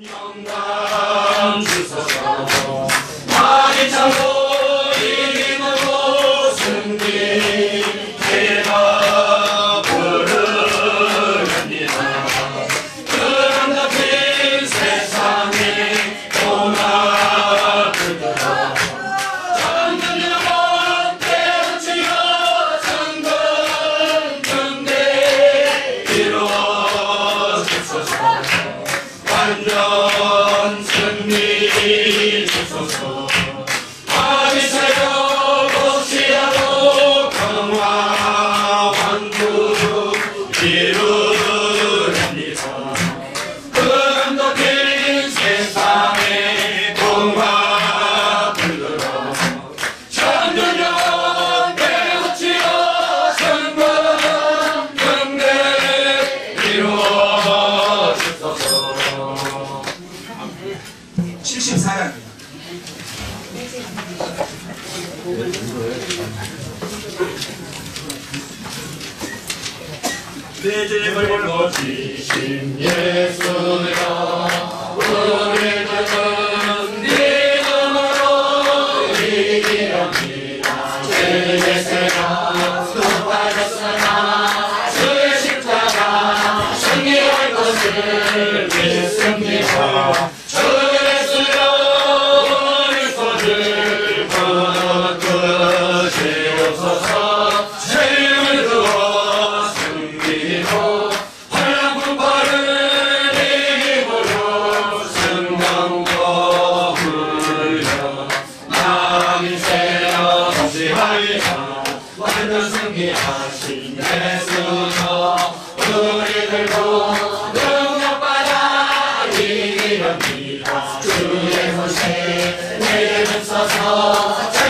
영 내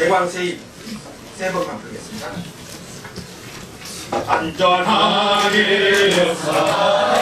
대광세입 세 번만 불겠습니다. 안전하게 살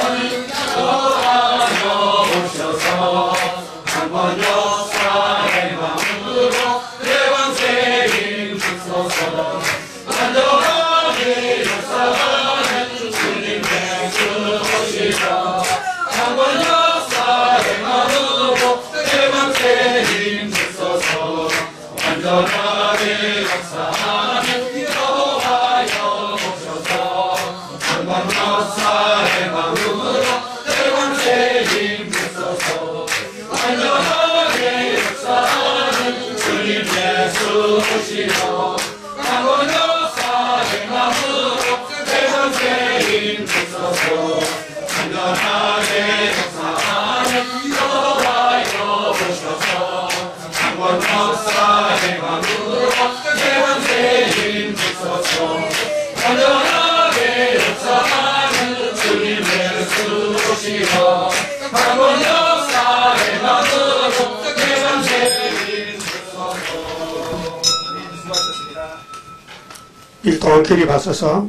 강원 일동안 길이 봤어서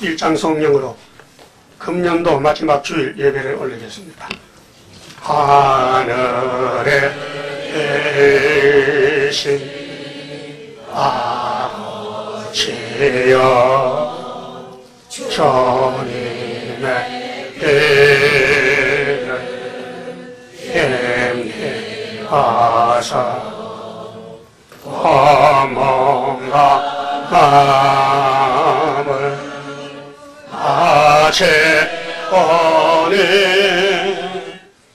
일장 성령으로 금년도 마지막 주일 예배를 올리겠습니다. 하늘에 계신 아버지여 전이 은혜를 행하사 허몽과 마음을 아채 오는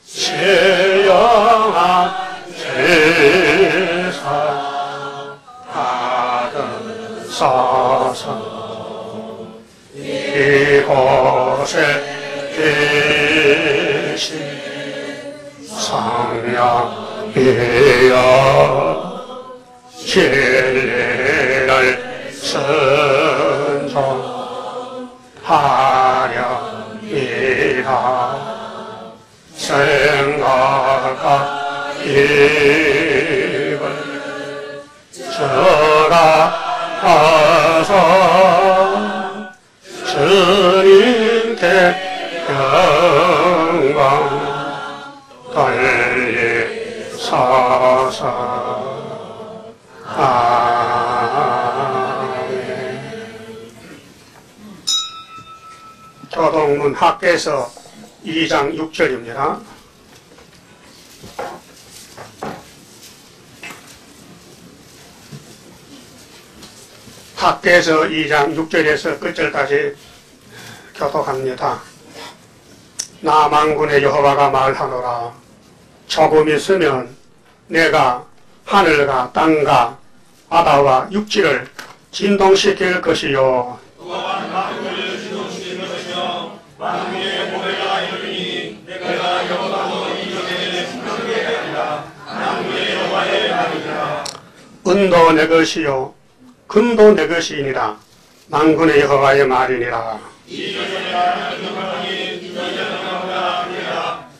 신령한 제사 받은 사상 이곳 에 계신 성령이여 진리를 선전하려이다 생각과 입을 전하서 돌리소서 아멘 교동문 학계에서 2장 6절입니다. 학계에서 2장 6절에서 끝절까지 교독합니다. 나만군의 여호와가 말하노라. 조금 있으면 내가 하늘과 땅과 바다와 육지를 진동시킬 것이요. 은도 내 것이요 금도 내 것이니라. 만군의 여호와의 말이니라.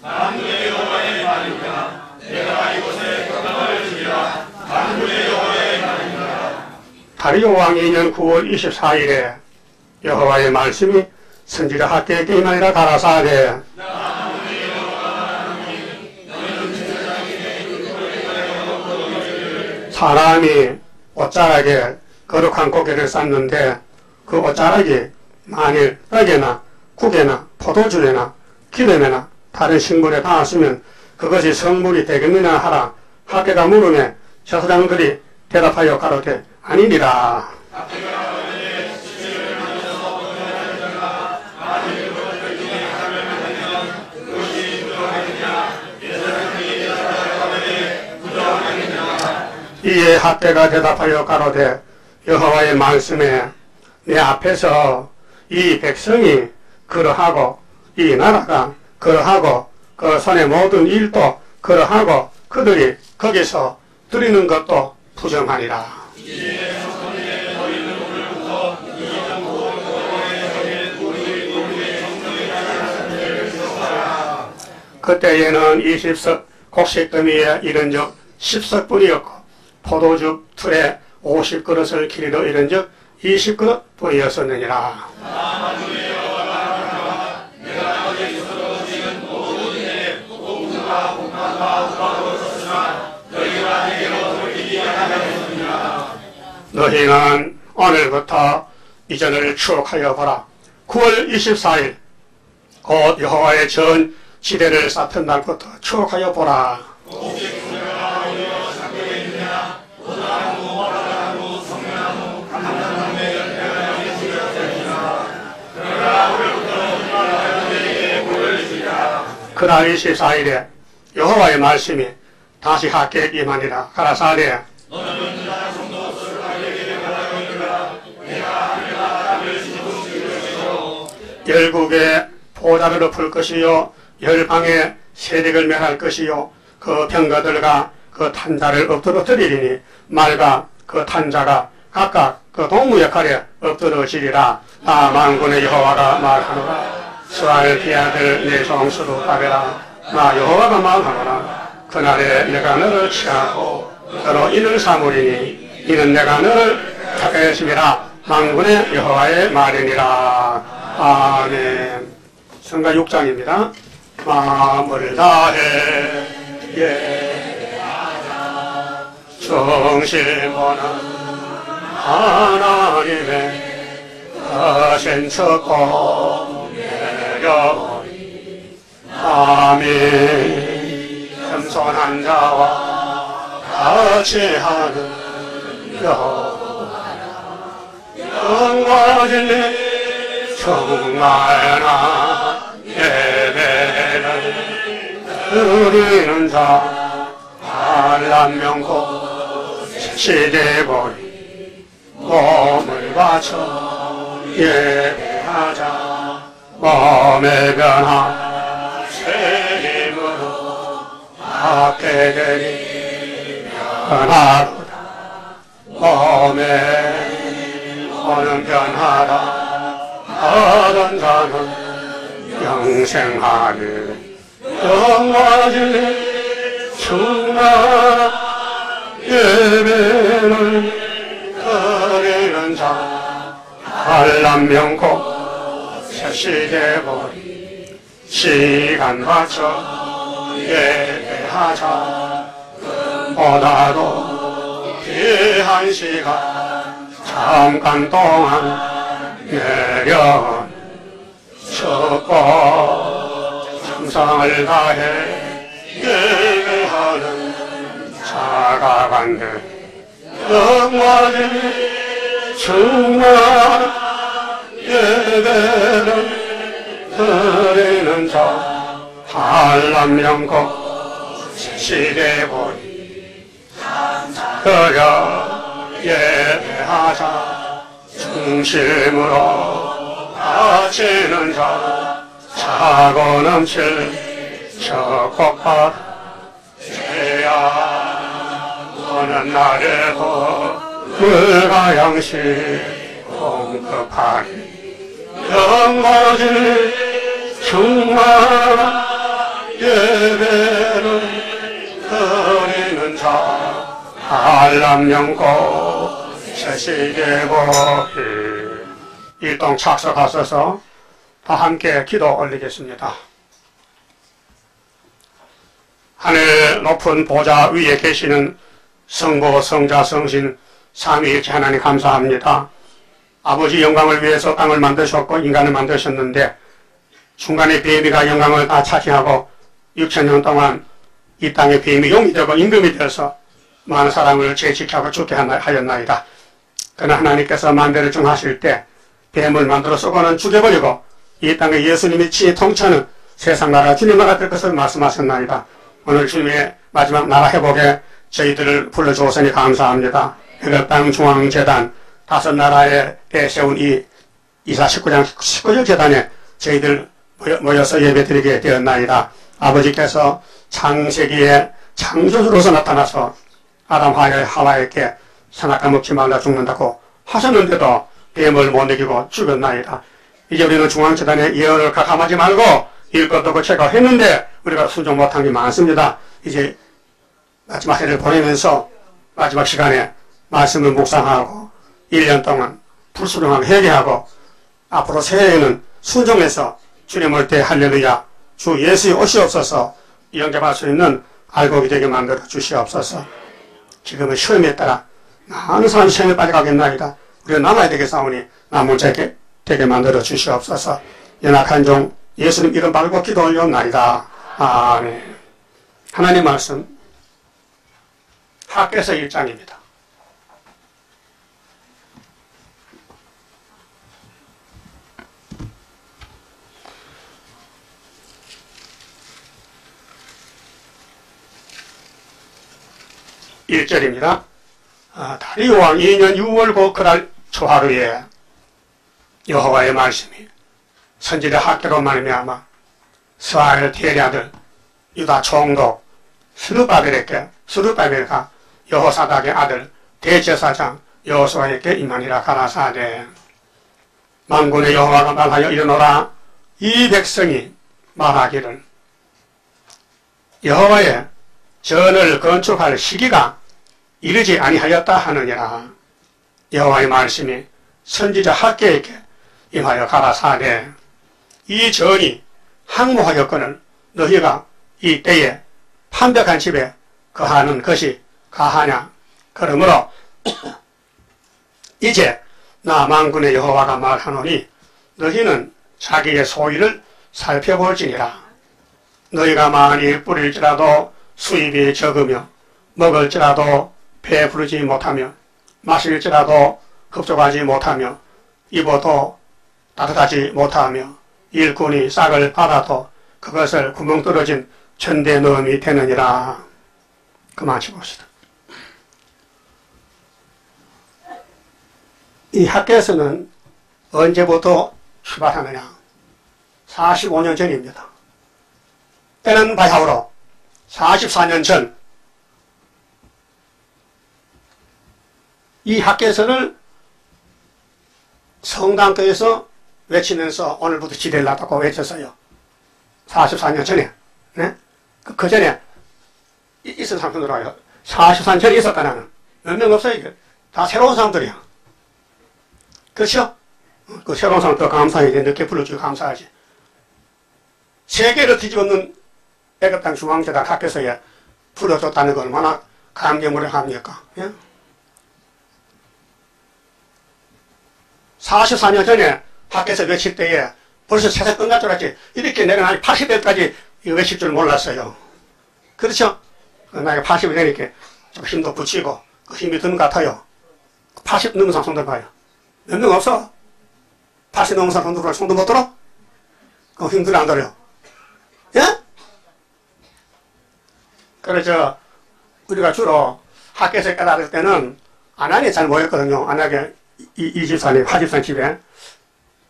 다 리오 왕이 2년 9월 24일에 여호와의 말씀이 선지자 학계에 임하니라 가라사대 사람이 옷자락에 거룩한 고개를 쌓는데 그 옷자락이 만일 떡에나 국에나 포도주에나 기름에나 다른 식물에 닿았으면 그것이 성물이 되겠느냐 하라 학계가 물음에 저사장 들이 대답하여 가로되 아니니라. 이에 학대가 대답하여 가로되 여호와의 말씀에 내 앞에서 이 백성이 그러하고 이 나라가 그러하고 그 손의 모든 일도 그러하고 그들이 거기서 드리는 것도 부정하니라. 그때에는 20석 곡식더미에 이른 적 10석뿐이었고 포도주 틀에 50그릇을 기리러 이른 적 20그릇 뿐이었었느니라. 너희는 오늘부터 이전을 추억하여 보라. 9월 24일 곧 여호와의 전 지대를 쌓던 날부터 추억하여 보라. 그날 24일에 여호와의 말씀이 다시 학계에 임하니라 가라사대 열국의 보좌를 엎을 것이요 열방의 세력을 멸할 것이요 그 병거들과 그 탄자를 엎드러뜨리리니 말과 그 탄자가 각각 그 동무 역할에 엎드러지리라. 나 만군의 여호와가 말하노라. 스와엘 비아들 내 종수로 가베라. 나 여호와가 말하노라. 그날에 내가 너를 취하고 너로 인을 삼으리니 이는 내가 너를 택하였음이라 만군의 여호와의 말이니라 아멘 성가 6장입니다. 마음을 다해 예하자. 정신보는 하나님의 거신 척고 내려오니 아멘 겸손한 자와 같이 하는 여호와라. 영광 진리 정말나 예배를 드리는 자 한란명고 시대버리 몸을 바쳐 예배하자. 몸의 변화 새 힘으로 받게 되니 변하도다. 몸에 오는 변하라 하던 자는 영생하리 영화진리 충만 예배를 드리는 자. 한란명고 새시대버리. 시간 맞춰 예배하자. 보다도 귀한 시간 잠깐 동안 내려온 축복 정성을 다해. 예배하는 자가 간대 영원히 충만 예배를 드리는 자. 한람명곡 시대보리 그려 예배하자 중심으로 바치는 자 차고 넘칠 저곡밭 죄야. 오는 날에도 물과 양식 공급하리 영광을 충만 예배를 드리는 자 한람영고 새 시대보이 일동 착석하셔서 다 함께 기도 올리겠습니다. 하늘 높은 보좌 위에 계시는 성부, 성자, 성신, 삼위일체 하나님 감사합니다. 아버지 영광을 위해서 땅을 만드셨고 인간을 만드셨는데 중간에 뱀이가 영광을 다 차지하고 6천년 동안 이 땅에 뱀이 용이 되고 임금이 되어서 많은 사람을 죄직하고 죽게 하였나이다. 그러나 하나님께서 만대를 정하실 때 뱀을 만들어 쏘고는 죽여버리고 이 땅에 예수님이 치에 통치하는 세상 나라 주님 나라 될 것을 말씀하셨나이다. 오늘 주님의 마지막 나라 회복에 저희들을 불러주었으니 감사합니다. 해결땅 중앙재단 다섯 나라에 세운 이 이사 19장 19절 재단에 저희들 모여서 예배드리게 되었나이다. 아버지께서 창세기에 창조주로서 나타나서 아담 하와에게 선악과 먹지 말라 죽는다고 하셨는데도 뱀을 못 이기고 죽였나이다. 이제 우리는 중앙재단에 예언을 가감하지 말고 일것 없고 체크했는데 우리가 순종 못한 게 많습니다. 이제 마지막 해를 보내면서 마지막 시간에 말씀을 묵상하고 1년 동안 불수령하고 회개하고 앞으로 새해에는 순종해서 주님 올 때 할렐루야 주 예수의 오시옵소서 영접할 수 있는 알곡이 되게 만들어 주시옵소서 지금은 시험에 따라 많은 사람이 시험에 빠져가겠나이다. 우리가 남아야 되겠사오니. 남은 자게 되게 만들어 주시옵소서. 연약한 종 예수님 이름 바르고 기도 올려옵나이다. 아멘. 하나님 말씀. 학교에서 1장입니다. 일절입니다 아, 다리오 왕 2년 6월 고 그날 초하루에 여호와의 말씀이 선지자 학교로 말미암아 스와엘 테리아들 유다 총독 스루바벨에게 스루바벨과 여호사닥의 아들 대제사장 여호수아에게 임하니라 가라사대. 만군의 여호와가 말하여 이르노라 이 백성이 말하기를 여호와의 전을 건축할 시기가 이르지 아니하였다 하느니라 여호와의 말씀이 선지자 학계에게 임하여 가라사대 이 전이 항모하였거늘 너희가 이 때에 판벽한 집에 거하는 것이 가하냐? 그러므로 이제 나 만군의 여호와가 말하노니 너희는 자기의 소유를 살펴볼지니라. 너희가 많이 뿌릴지라도 수입이 적으며 먹을지라도 배에 부르지 못하며 마실지라도 흡족하지 못하며 입어도 따뜻하지 못하며 일꾼이 싹을 받아도 그것을 구멍 떨어진 천대 넣음이 되느니라. 그만 치봅시다. 이 학교에서는 언제부터 출발하느냐? 45년 전입니다. 때는 바야흐로 44년 전 이 학교에서는 성당교에서 외치면서 오늘부터 지대를 놨다고 외쳤어요. 44년 전에. 네? 그, 그 전에 이- 있은 사람 들어와요. 44년 전에 있었다 나는. 몇 명 없어요. 이게. 다 새로운 사람들이야. 그렇죠? 어, 그 새로운 사람 더 감사해야 돼. 늦게 불러주고 감사하지. 세계를 뒤집어놓는 애국당 중앙재단 학교에서에 불러줬다는 건 얼마나 감개무량합니까? 예? 44년 전에 학교에서 외칠 때에 벌써 세상 끝날 줄 알았지. 이렇게 내가 나이 80대까지 외칠 줄 몰랐어요. 그렇죠? 그 나이가 80이 되니까 좀 힘도 붙이고 그 힘이 드는 것 같아요. 80 넘은 사람 손들 봐요. 몇 명 없어? 80 넘은 사람 손들 봐. 손도 못 들어? 그 힘들어 안 들어요? 예? 그래서 우리가 주로 학교에서 깨달을 때는 안하게 잘 모였거든요. 안하게 이, 이 집사님, 화집사 집에.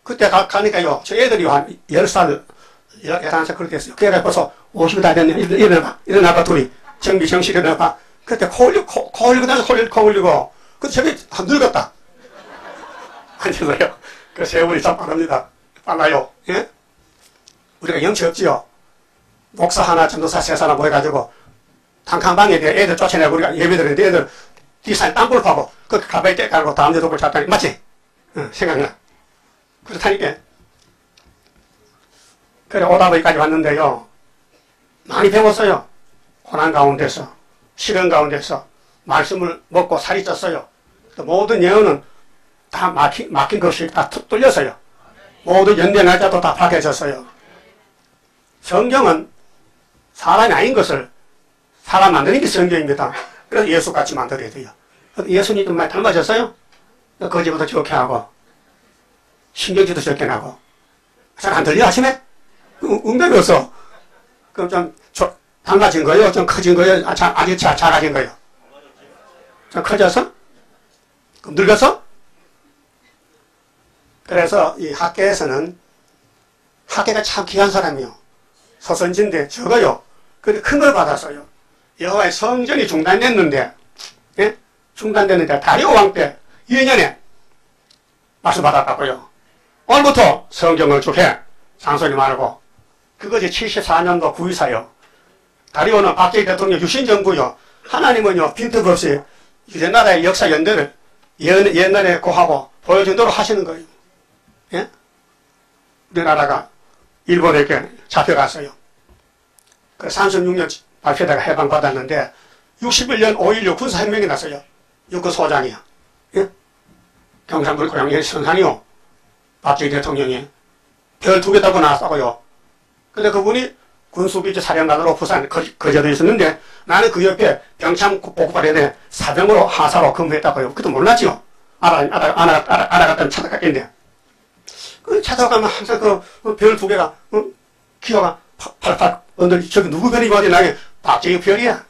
그때 가, 가니까요, 저 애들이 한 10살, 11살 그렇게. 걔가 벌써 50이 다 됐네. 일- 일어나봐. 일어나봐, 둘이. 정비, 정식 일어나봐. 그때 코 올리고, 코, 코 올리고, 나서 코 올리고, 코 올리고. 근데 저기 한 늙었다. 앉아서요. 그 세월이 참 빠릅니다. 빨라요. 예? 우리가 영치 없지요. 목사 하나, 전도사 세 사람 모여가지고, 단칸방에 애들 쫓아내고 우리가 예배 드리는데 애들 뒷산에 땅굴 파고 그 가방에 떼 깔고 다음 데 도굴 잡다니 맞지? 응, 생각나. 그렇다니까. 그래 오다 보기까지 왔는데요. 많이 배웠어요. 고난 가운데서 시련 가운데서 말씀을 먹고 살이 쪘어요. 또 모든 예언은 다 막힌, 막힌 것이 다툭 뚫렸어요. 모든 연대 날짜도 다 파괴졌어요. 성경은 사람이 아닌 것을 사람 만드는 게 성경입니다. 그래서 예수같이 만들어야 돼요. 예수님도 많이 닮아졌어요? 거지부터 좋게 하고, 신경질도 적게 나고. 잘 안 들려 하시네? 응답이 없어. 그럼 좀, 저, 달라진 거예요? 좀 커진 거예요? 아, 자, 아주 자, 작아진 거예요? 좀 커져서? 그럼 늙어서? 그래서 이 학계에서는 학계가 참 귀한 사람이요. 소선진데 적어요. 근데 큰 걸 받았어요. 여호와의 성전이 중단됐는데, 예? 중단됐는데 다리오 왕 때 2년에 말씀 받았다고요. 오늘부터 성경을 쭉해. 장소리 말고. 그것이 74년도 구의사요. 다리오는 박정희 대통령 유신정부요. 하나님은요, 빈틈없이 우리나라의 역사 연대를 옛- 옛날에 고하고 보여준 대로 하시는 거예요. 예? 우리나라가 일본에게 잡혀갔어요. 그 36년 발표다가 해방받았는데 61년 5.16 군사혁명이 났어요. 육군 소장이야. 예? 경상북도 고향의 선산이요. 박정희 대통령이 별 두 개 달고 나왔다고요. 근데 그분이 군수비지 사령관으로 부산 거, 거제도에 있었는데 나는 그 옆에 병참 복발에 사병으로 하사로 근무했다고요. 그것도 몰랐지요. 알아, 알아, 알아, 알아, 알아갔다면 찾아갔겠는데. 그 찾아가면 항상 그 별 두 개가, 어? 기어가 팔팔 언들 저기 누구 별이 어디 나게 박정희 별이야.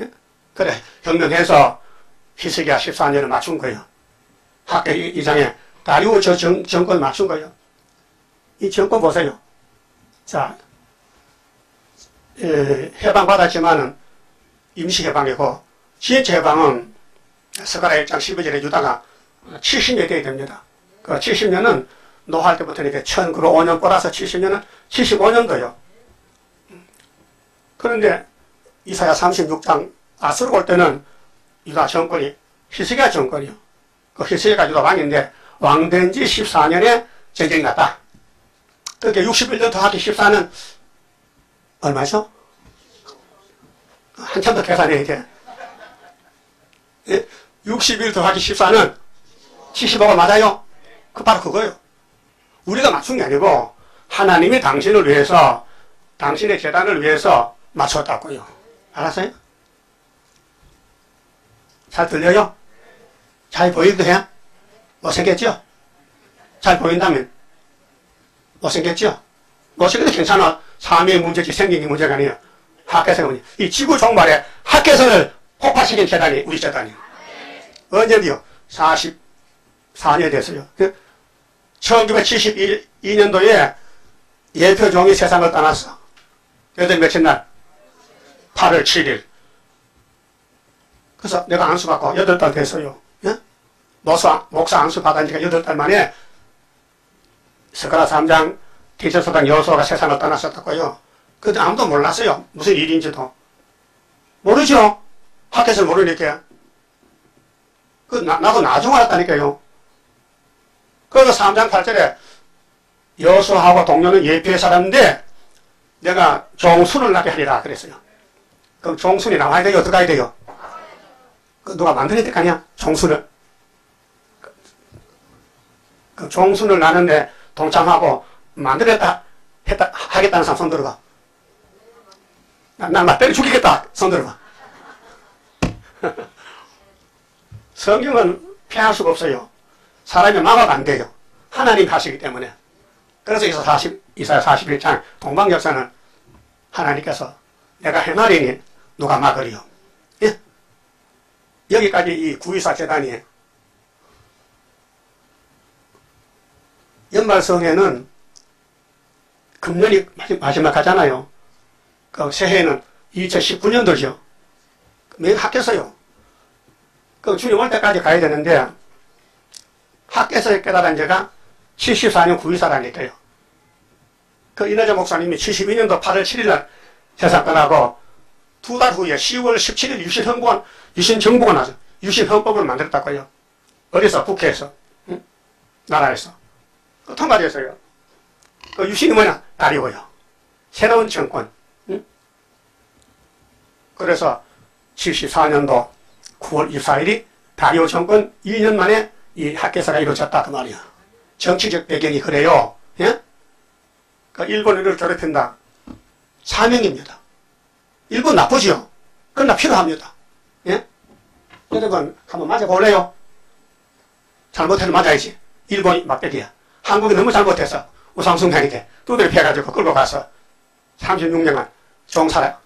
예? 그래 혁명해서 희석이야 14년을 맞춘 거예요. 학교 이- 이장에 다리오 저 정, 정권 맞춘 거예요. 이 정권 보세요. 자, 에, 해방받았지만은 임시해방이고 지혜체 해방은 스가라 1장 12절에 유다가 70년 돼야 됩니다. 그 70년은 노할 때부터 이렇게 1905년 플러스 70년은 75년도요. 그런데 이사야 36장 아스로 올 때는 유다 정권이 히스기야 정권이요. 그 히스기야가 유다 왕인데 왕된 지 14년에 전쟁이 났다. 그게 61년 더하기 14는 얼마죠? 한참 더 계산해야 돼. 예? 61 더하기 14는 75가 맞아요? 그 바로 그거예요. 우리가 맞춘 게 아니고 하나님이 당신을 위해서 당신의 재단을 위해서 맞췄다고요. 알았어요? 잘 들려요? 잘 해? 못생겼죠? 잘 보인다면? 못생겼죠? 못생겨도 괜찮아. 삶의 문제지 생긴 게 문제가 아니에요. 학계선이. 이 지구 종말에 학계선을 폭파시킨 재단이 우리 재단이에요. 언제디요? 44년 됐어요. 그 1972년도에 예표종이 세상을 떠났어. 그때 며칠 날? 8월 7일. 그래서 내가 안수 받고 8달 됐어요. 예? 목사, 목사 안수 받은 지가 8달 만에 스가라 3장 디저서당 여호수아가 세상을 떠났었다고요. 그때 아무도 몰랐어요. 무슨 일인지도. 모르죠? 학교에서 모르니까. 그, 나, 나도 나중 알았다니까요. 그래서 3장 8절에 여수하고 동료는 예표의 사람인데 내가 종순을 나게 하리라 그랬어요. 그럼 종순이 나와야 돼요? 해야 돼요? 그 누가 만들어야 될 거 아니야? 종순을. 그 종순을 나는데 동참하고 만들었다 했다 하겠다는 사람 손 들어봐. 나나 때려 죽이겠다 손 들어봐. 성경은 피할 수가 없어요. 사람이 막아도 안 돼요. 하나님 하시기 때문에. 그래서 이사 40, 이사야 41장 동방역사는 하나님께서 내가 해말이니 누가 막으리요. 예? 여기까지 이 구이사 재단이 연말성에는 금년이 마지막 하잖아요. 그 새해는 2019년도죠. 매일 학교서요. 그 주님 올 때까지 가야 되는데 학교에서 깨달은 제가 74년 9일사라니까요. 그 이내자 목사님이 72년도 8월 7일날 세상 떠나고 두 달 후에 10월 17일 유신 헌권, 유신 정부가 나서 유신 헌법을 만들었다고요. 어디서? 국회에서. 응? 나라에서. 그 통과됐어요. 그 유신이 뭐냐? 다리고요. 새로운 정권. 응? 그래서 74년도 9월 24일이 다리오 정권 2년 만에 이 학계사가 이루어졌다 그 말이야. 정치적 배경이 그래요. 예? 그 일본을 괴롭힌다. 사명입니다. 일본 나쁘지요? 그러나 필요합니다. 예? 여러분 한번 맞아볼래요? 잘못해도 맞아야지. 일본이 막대기야. 한국이 너무 잘못해서 우상숭배니까 두드려 패가지고 끌고 가서 36년간 종살아.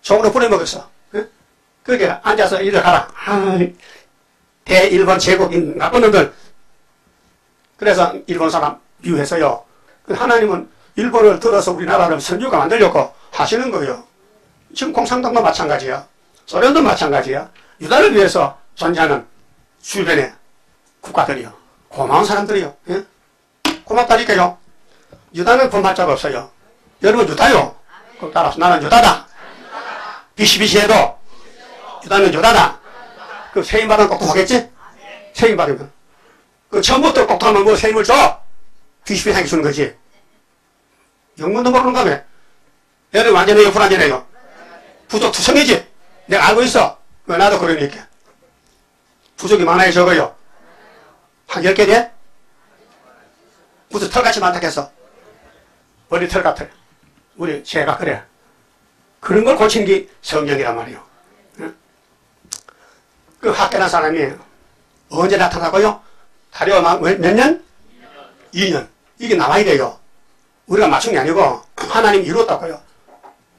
종으로 부려먹었어. 예? 그렇게 앉아서 일을 가라. 아, 대일본 제국인 나쁜 놈들. 그래서 일본 사람 미워해서요. 그 하나님은 일본을 들어서 우리나라를 선주가 만들려고 하시는 거예요. 지금 공산당도 마찬가지야. 소련도 마찬가지야. 유다를 위해서 존재하는 주변의 국가들이요. 고마운 사람들이요. 예? 고맙다니까요. 유다는 본할 자가 없어요. 여러분 유다요. 그 따라서 나는 유다다. 비시비시해도 유다는 유다다. 그 세임 받으면 꼭 하겠지? 세임 받으면. 그 처음부터 꼭 하면 뭐 세임을 줘? 비시비하게 주는 거지. 영문도 모르는가 봐. 얘는 완전히 불안전해요. 부족 투성이지? 내가 알고 있어. 왜 나도 그러니까. 부족이 많아요, 적어요? 한 10개 돼? 무슨 털같이 많다겠어? 머리 털 같아. 우리 제가 그래. 그런 걸 고친 게 성경이란 말이요. 응? 그 학교난 사람이 언제 나타나고요? 다리와 몇 년? 2년. 이게 나와야 돼요. 우리가 맞춘 게 아니고 하나님 이뤘다고요.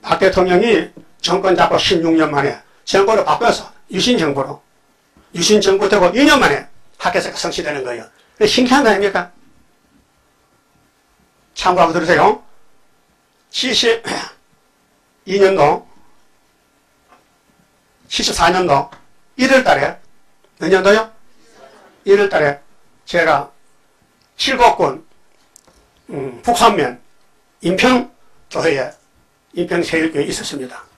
박 대통령이 정권 잡고 16년 만에 정권을 바꿔서 유신정부로 유신정부 되고 2년 만에 학교에서 성취되는 거예요. 신기한 거 아닙니까? 참고하고 들으세요. 72년도 74년도 1월 달에 몇 년도요? 1월 달에 제가 칠곡군 음, 북산면 인평교회에 인평세일교회에 있었습니다.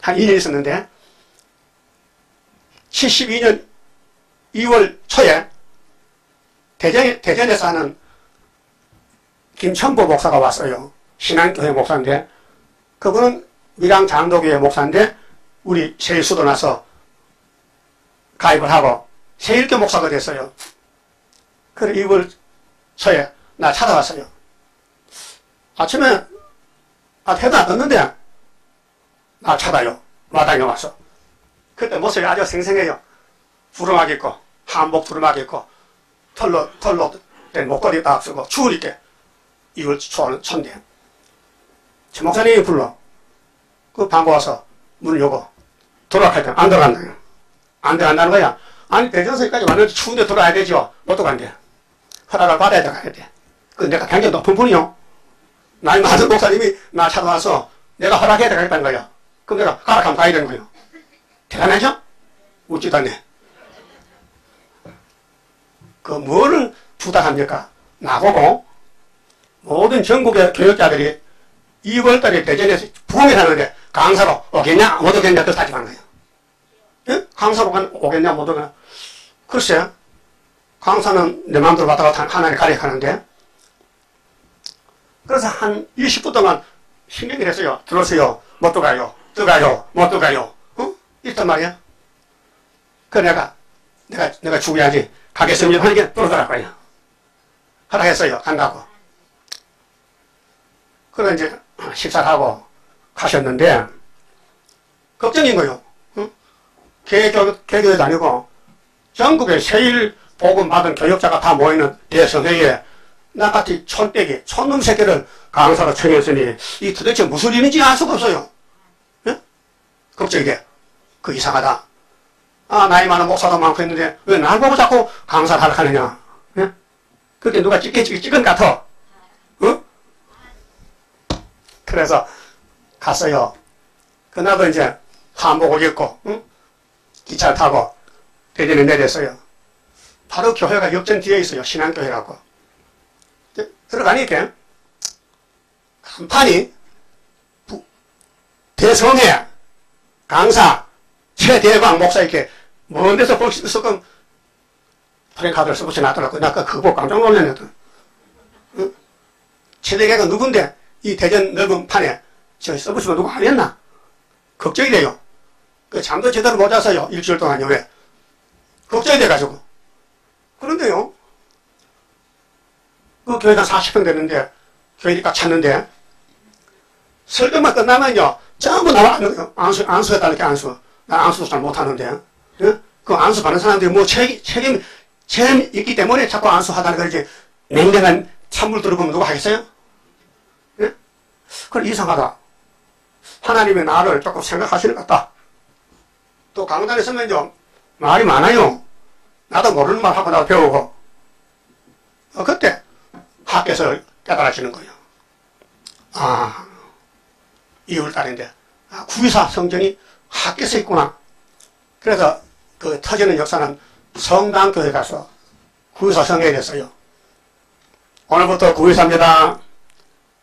한 2년 있었는데 72년 2월 초에 대전, 대전에 사는 김천보 목사가 왔어요. 신앙교회 목사인데 그분은 미랑 장도교회 목사인데 우리 세일수도 나서 가입을 하고 세일교 목사가 됐어요. 그래 2월 초에 나 찾아왔어요. 아침에 아 대도 안 떴는데 나 찾아요. 마당에 와서. 그때 모습이 아주 생생해요. 두루마기 있고 한복 두루마기 있고 털로 털로 된 목걸이 딱 쓰고 추우니까 이걸 초하는 천대. 제 목사님이 불러. 그 방고 와서 문을 열고 돌아갈 때안 들어간다. 안 들어간다는 거야. 아니 대전서까지 왔는데 추운데 돌아야 되죠. 못 들어간대. 허락을 받아야 돼 가야 돼. 그 내가 굉장히 높은 분이요. 나이 많은 목사님이 나 찾아와서 내가 허락해야 되겠다는 거야. 그럼 내가 가라 하면 가야 되는 거예요. 대단하죠? 웃지도 않네. 그 뭐를 부탁합니까? 나보고 모든 전국의 교육자들이 2월달에 대전에서 부흥이 하는데 강사로 오겠냐 못 오겠냐 그 따지만 거예요. 예? 강사로 간- 오겠냐 못 오겠냐. 글쎄 강사는 내 마음대로 갔다 하나님 가르쳐가는데 그래서 한 20분 동안 신경을 했어요. 들어오세요. 못 들어가요. 들어가요. 못 들어가요. 어? 이랬단 말이야. 그 내가 내가 내가 죽어야지 가겠습니다 하니까 들어오더라고요. 허락했어요. 간다고. 그래 이제 식사를 하고 가셨는데 걱정인 거요. 응? 개교, 개교에 다니고 전국에 세일 복음 받은 교육자가 다 모이는 대성회에 나같이 촌떼기, 촌놈 새끼를 강사로 청했으니 이 도대체 무슨 일인지 알 수가 없어요. 돼. 그 이상하다. 아, 나이 많은 목사도 많고 했는데 왜 날 보고 자꾸 강사를 하라 하느냐. 예? 그때 누가 찍게 찍, 찍은 것 같아. 응? 그래서 갔어요. 그날도 이제 한복을 입고 응? 기차를 타고 대전에 내렸어요. 바로 교회가 역전 뒤에 있어요. 신앙교회라고. 들어가니까 간판이 부- 대성회 강사 최대광 목사 이렇게 먼 데서 볼수 있었건 프랭카드를 써붙여 놨더라고요. 나 그거 보고 깜짝 놀랐네. 응? 최대광은 누군데 이 대전 넓은 판에 저 써붙이면 누가 하겠나? 걱정이 돼요. 그 잠도 제대로 못 자서요. 일주일 동안요. 왜? 걱정이 돼가지고. 그런데요. 그 교회가 40평 되는데, 교회니까 찾는데, 설교만 끝나면요. 전부 나와, 안수, 안수해달라는 게 안수. 나 안수도 잘 못하는데. 예? 그 안수 받는 사람들이 뭐 책, 책임, 책임 있기 때문에 자꾸 안수하다는 거지. 냉랭한 찬물 들어보면 누가 하겠어요? 예? 그래, 이상하다. 하나님의 나를 조금 생각하시는 것 같다. 또 강단에 서면요. 말이 많아요. 나도 모르는 말 하고 나도 배우고. 어, 그때 학교에서 깨달아지는 거예요. 아, 2월 달인데, 아, 구의사 성전이 학교에서 있구나. 그래서 그 터지는 역사는 성당교회 가서 구의사 성경이 됐어요. 오늘부터 구의사입니다.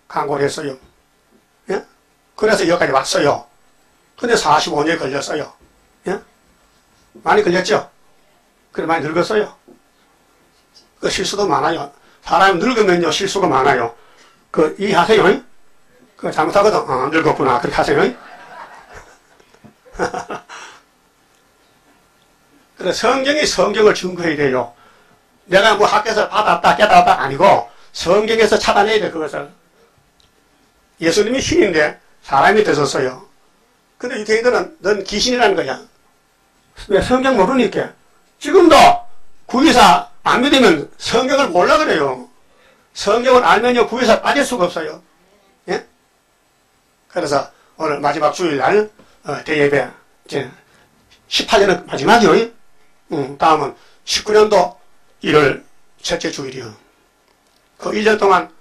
광고를 했어요. 예? 그래서 여기까지 왔어요. 근데 45년이 걸렸어요. 예? 많이 걸렸죠? 그래 많이 늙었어요. 그 실수도 많아요. 사람이 늙으면요 실수가 많아요. 그 이해하세요? 그 잘못하거든. 어, 늙었구나. 그렇게 하세요. 그래 성경이 성경을 증거해야 돼요. 내가 뭐 학교에서 받았다 깨달았다 아니고 성경에서 찾아내야 돼 그것을. 예수님이 신인데 사람이 되셨어요. 근데 유대인들은 넌 귀신이라는 거야. 왜 성경 모르니까. 지금도 구기사 안 믿으면 성경을 몰라 그래요. 성경을 알면요 구기사 빠질 수가 없어요. 예? 그래서 오늘 마지막 주일날 어, 대예배 이제 18년은 마지막이요. 응, 다음은 19년도 1월 첫째 주일이요. 그 1년 동안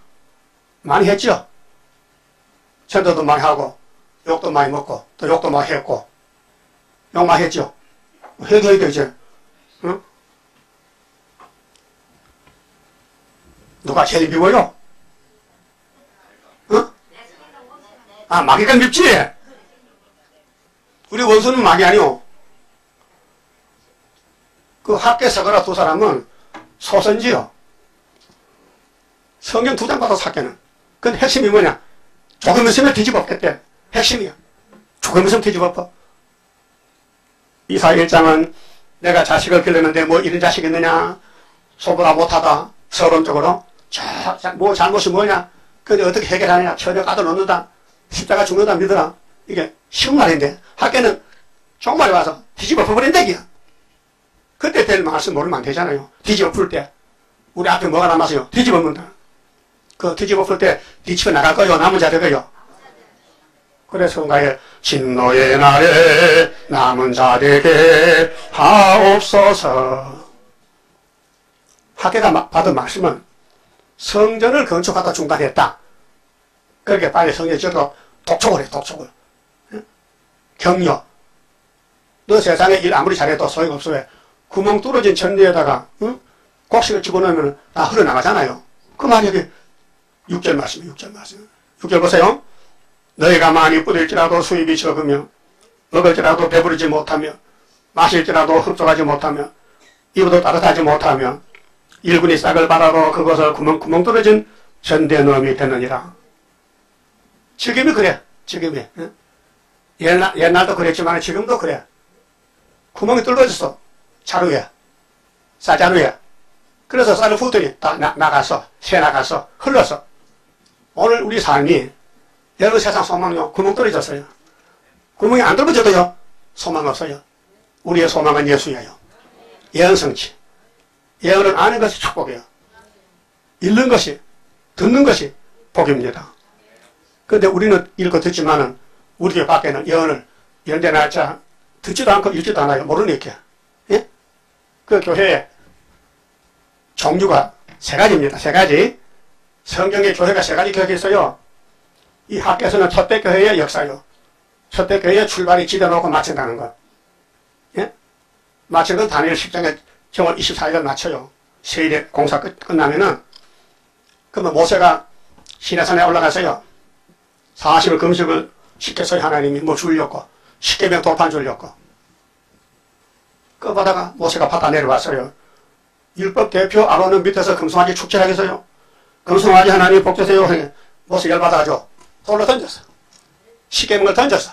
많이 했죠. 전도도 많이 하고 욕도 많이 먹고 또 욕도 많이 했고 욕 많이 했죠. 해결이 되지. 응? 누가 제일 미워요? 응? 아, 마귀가 밉지? 우리 원수는 마귀 아니오. 그 학계 서거라 두 사람은 소선지요. 성경 두 장 받아서 학계는. 근데 핵심이 뭐냐? 조금 있으면 뒤집어 엎겠대. 핵심이야. 조금 있으면 뒤집어 엎어. 이사 1장은 내가 자식을 기르는데 뭐 이런 자식이 있느냐? 소보다 못하다. 서론적으로. 자, 자, 뭐 잘못이 뭐냐? 근데 어떻게 해결하느냐? 처녀 아들 놓는다. 십자가 죽는다 믿어라. 이게 쉬운 말인데 학교는 종말에 와서 뒤집어 버린 얘기야. 그때 될 말씀 모르면 안 되잖아요. 뒤집어 풀 때. 우리 앞에 뭐가 남았어요? 뒤집어 문다. 그 뒤집어 풀 때 뒤집어 나갈 거요? 남은 자 되고요? 그래서 뭔가에 진노의 날에 남은 자되게 하옵소서. 학계가 마- 받은 말씀은 성전을 건축하다 중단했다. 그렇게 빨리 지어도 독촉을 해, 독촉을. 응? 격려. 너 세상에 일 아무리 잘해도 소용없어. 왜? 구멍 뚫어진 천리에다가, 응? 곡식을 집어넣으면 다 흘러나가잖아요. 그 말이 여기 6절 말씀이에요, 6절 말씀. 6절 보세요. 너희가 많이 뿌릴지라도 수입이 적으며, 먹을지라도 배부르지 못하며, 마실지라도 흡족하지 못하며, 입어도 따뜻하지 못하며, 일군이 싹을 바라로 그것을 구멍, 구멍 뚫어진 전대놈이 되느니라. 지금이 그래, 지금이. 응? 옛날, 옛날도 그랬지만 지금도 그래. 구멍이 뚫어졌어. 자루에, 쌀자루에. 그래서 쌀을 후더니 다 나, 나갔어. 새 나갔어. 흘렀어. 오늘 우리 삶이 여러분 세상 소망요. 구멍 뚫어졌어요. 구멍이 안 뚫어져도요. 소망 없어요. 우리의 소망은 예수예요. 예언 성취. 예언을 아는 것이 축복이에요. 읽는 것이, 듣는 것이 복입니다. 그런데 우리는 읽고 듣지만은 우리 교회 밖에는 예언을 연대 날짜 듣지도 않고 읽지도 않아요. 모르니까. 예? 그 교회에 종류가 세 가지입니다. 세 가지. 성경의 교회가 세 가지 교회가 있어요. 이 학교에서는 첫대 교회의 역사요. 첫대 교회의 출발이 지어놓고 마친다는 것. 예? 마치는 건 다니엘 10장에 정월 24일을 마쳐요. 세일에 공사 끝, 끝나면은, 그러면 모세가 시내산에 올라가서요. 40일 금식을 시켰어요. 하나님이 뭐 주려고. 십계명 돌판 주려고. 그 바다가 모세가 바다 내려왔어요. 율법 대표 아론은 밑에서 금송아지 축제하겠어요. 금송아지 하나님 복주세요. 모세 열받아가지고 돌로 던졌어. 십계명을 던졌어.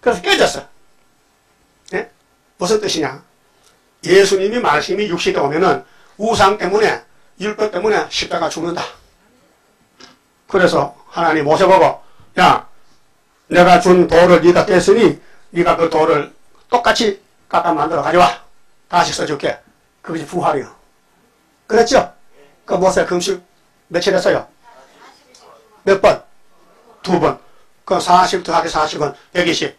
그래서 깨졌어. 예? 무슨 뜻이냐? 예수님이 말씀이 육시에 오면은 우상 때문에 율법 때문에 십자가 죽는다. 그래서 하나님 모세 보고 야 내가 준 돌을 네가 깼으니 네가 그 돌을 똑같이 깎아 만들어 가져와. 다시 써줄게. 그것이 부활이요. 그랬죠? 그 모세 금식 며칠 했어요? 몇 번? 두 번. 그 40 더하기 40은 120.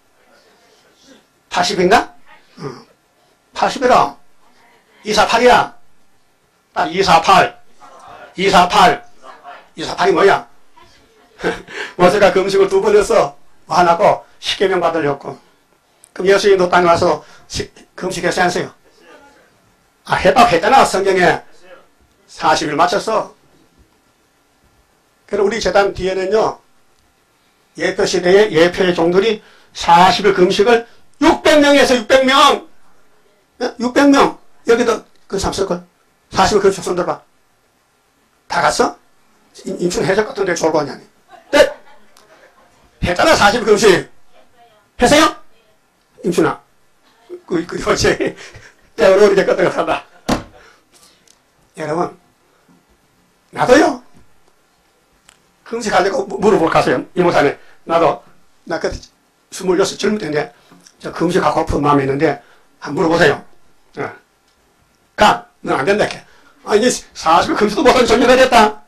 80인가? 응. 80이라. 248이야. 딱 248. 248. 248이 뭐야? 모세가 금식을 두번 했어. 화나고 십계명 받으려고. 그럼 예수님도 땅에 와서 시- 금식했어요, 안 했어요? 아, 해밥 했잖아, 성경에. 40일 맞췄어. 그럼 우리 재단 뒤에는요, 예표 시대의 예표의 종들이 40일 금식을 600명에서 600명! 600명! 여기도 그 삼쓸걸? 40일 금식 손 들어 봐. 다 갔어? 인- 인춘 해적 같은 데 아니야. 네? 했잖아, 40일 금식. 했어요? 임춘아. 그, 그, 어째, 때우러 우리 것들을 산다. 여러분, 나도요, 금식하려고 무- 물어볼 가세요. 이모사님. 나도, 나 그때 26 젊을 때인데, 저 금식하고 고픈 마음이 있는데, 한번 물어보세요. 어. 가! 넌 안 된다, 이렇게. 아, 이제 40일 금식도 못한 존재가 됐다.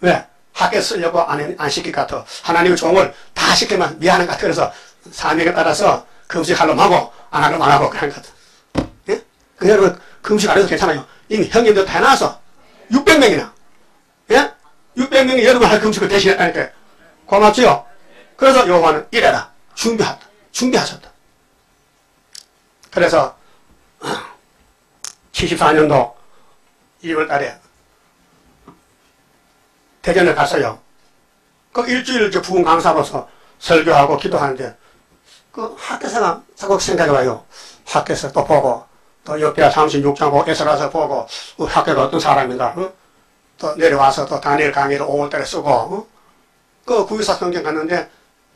왜? 학교 쓰려고 안, 해- 안 시킬 것 같아. 하나님의 종을 다 시키면 미안한 것 같아. 그래서 사명에 따라서 금식하려면 하고, 안 하려면 안 하고, 그런 것 같아. 예? 그 여러분, 금식 안 해도 괜찮아요. 이미 형님들 다 나와서 600명이나. 예? 600명이 여러분 할 금식을 대신했다니까. 고맙지요? 그래서 요한은 이래라. 준비하다. 준비하셨다. 그래서, 74년도 2월 달에 대전에 갔어요. 그 일주일 저 부흥 강사로서 설교하고 기도하는데 그 학교생활 자꾸 생각이 와요. 학교에서 또 보고 또 역대하 36장 보고 에스라서 보고 그 학교가 어떤 사람인가 어? 또 내려와서 또 다니엘 강의를 5월달에 쓰고 어? 그 구의사 성경 갔는데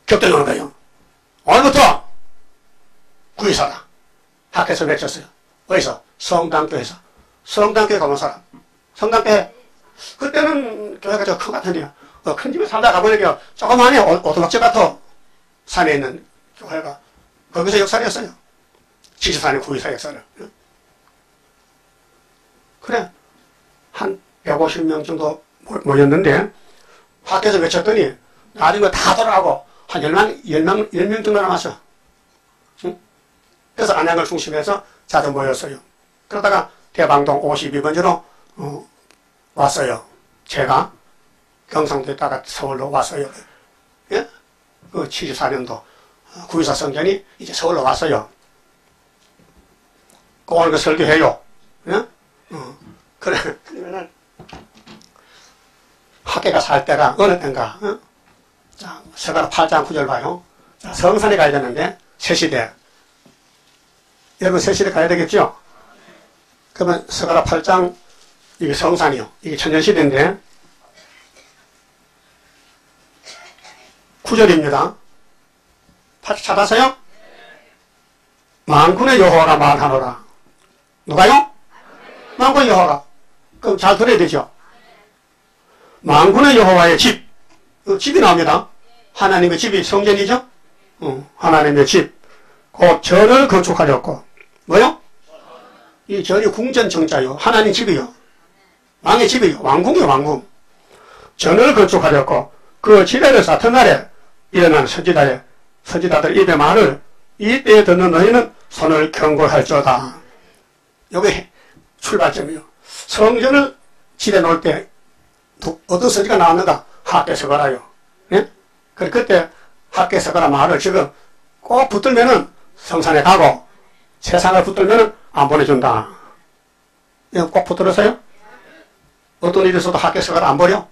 격대 오는 거예요. 오늘부터 구의사다. 학교에서 외쳤어요. 어디서? 성당교회에서. 성당교회 가본 사람. 성당교회. 그때는 교회가 저 큰 같으니, 어, 큰 집에 살다 가보니까 조그만해 오토막집 같아. 산에 있는 교회가. 거기서 역사를 했어요. 74년 9.24 역사를. 그래. 한 150명 정도 모였는데 밖에서 외쳤더니 나중에 다 돌아가고 한 10만, 10만, 10명 정도 남았어. 응? 그래서 안양을 중심해서 자주 모였어요. 그러다가 대방동 52번지로 어, 왔어요. 제가 경상도에 따라 서울로 왔어요. 예? 그 74년도 9.24 성전이 이제 서울로 왔어요. 그 오늘 그 설교해요. 예? 어. 그래, 그러면은 학계가 살 때가 어느 때인가, 어? 자, 서가라 8장 9절 봐요. 자, 성산에 가야 되는데, 새시대. 여러분, 새시대 가야 되겠죠? 그러면 서가라 8장, 이게 성산이요. 이게 천년시대인데, 9절입니다. 찾았어요? 만군의 여호와라 말하노라. 누가요? 만군의 여호와라. 그럼 잘 들어야 되죠? 만군의 여호와의 집. 어, 집이 나옵니다. 하나님의 집이 성전이죠? 어, 하나님의 집. 곧 전을 건축하였고. 뭐요? 이 전이 궁전 정자요. 하나님 집이요. 왕의 집이요. 왕궁이요, 왕궁. 전을 건축하였고, 그 지뢰를 쌓던 날에 일어난 선지자의, 선지자들 입의 말을 이때에 듣는 너희는 손을 경고할지어다. 요게 출발점이요. 성전을 지뢰 놓을 때 도- 어떤 소리가 나왔는가? 학교에서 가라요. 예? 그래, 그때 학교에서 가라 말을 지금 꼭 붙들면은 성산에 가고 세상을 붙들면은 안 보내준다. 이거 꼭 붙들으세요? 어떤 있어도 학교에서 가라 안 버려?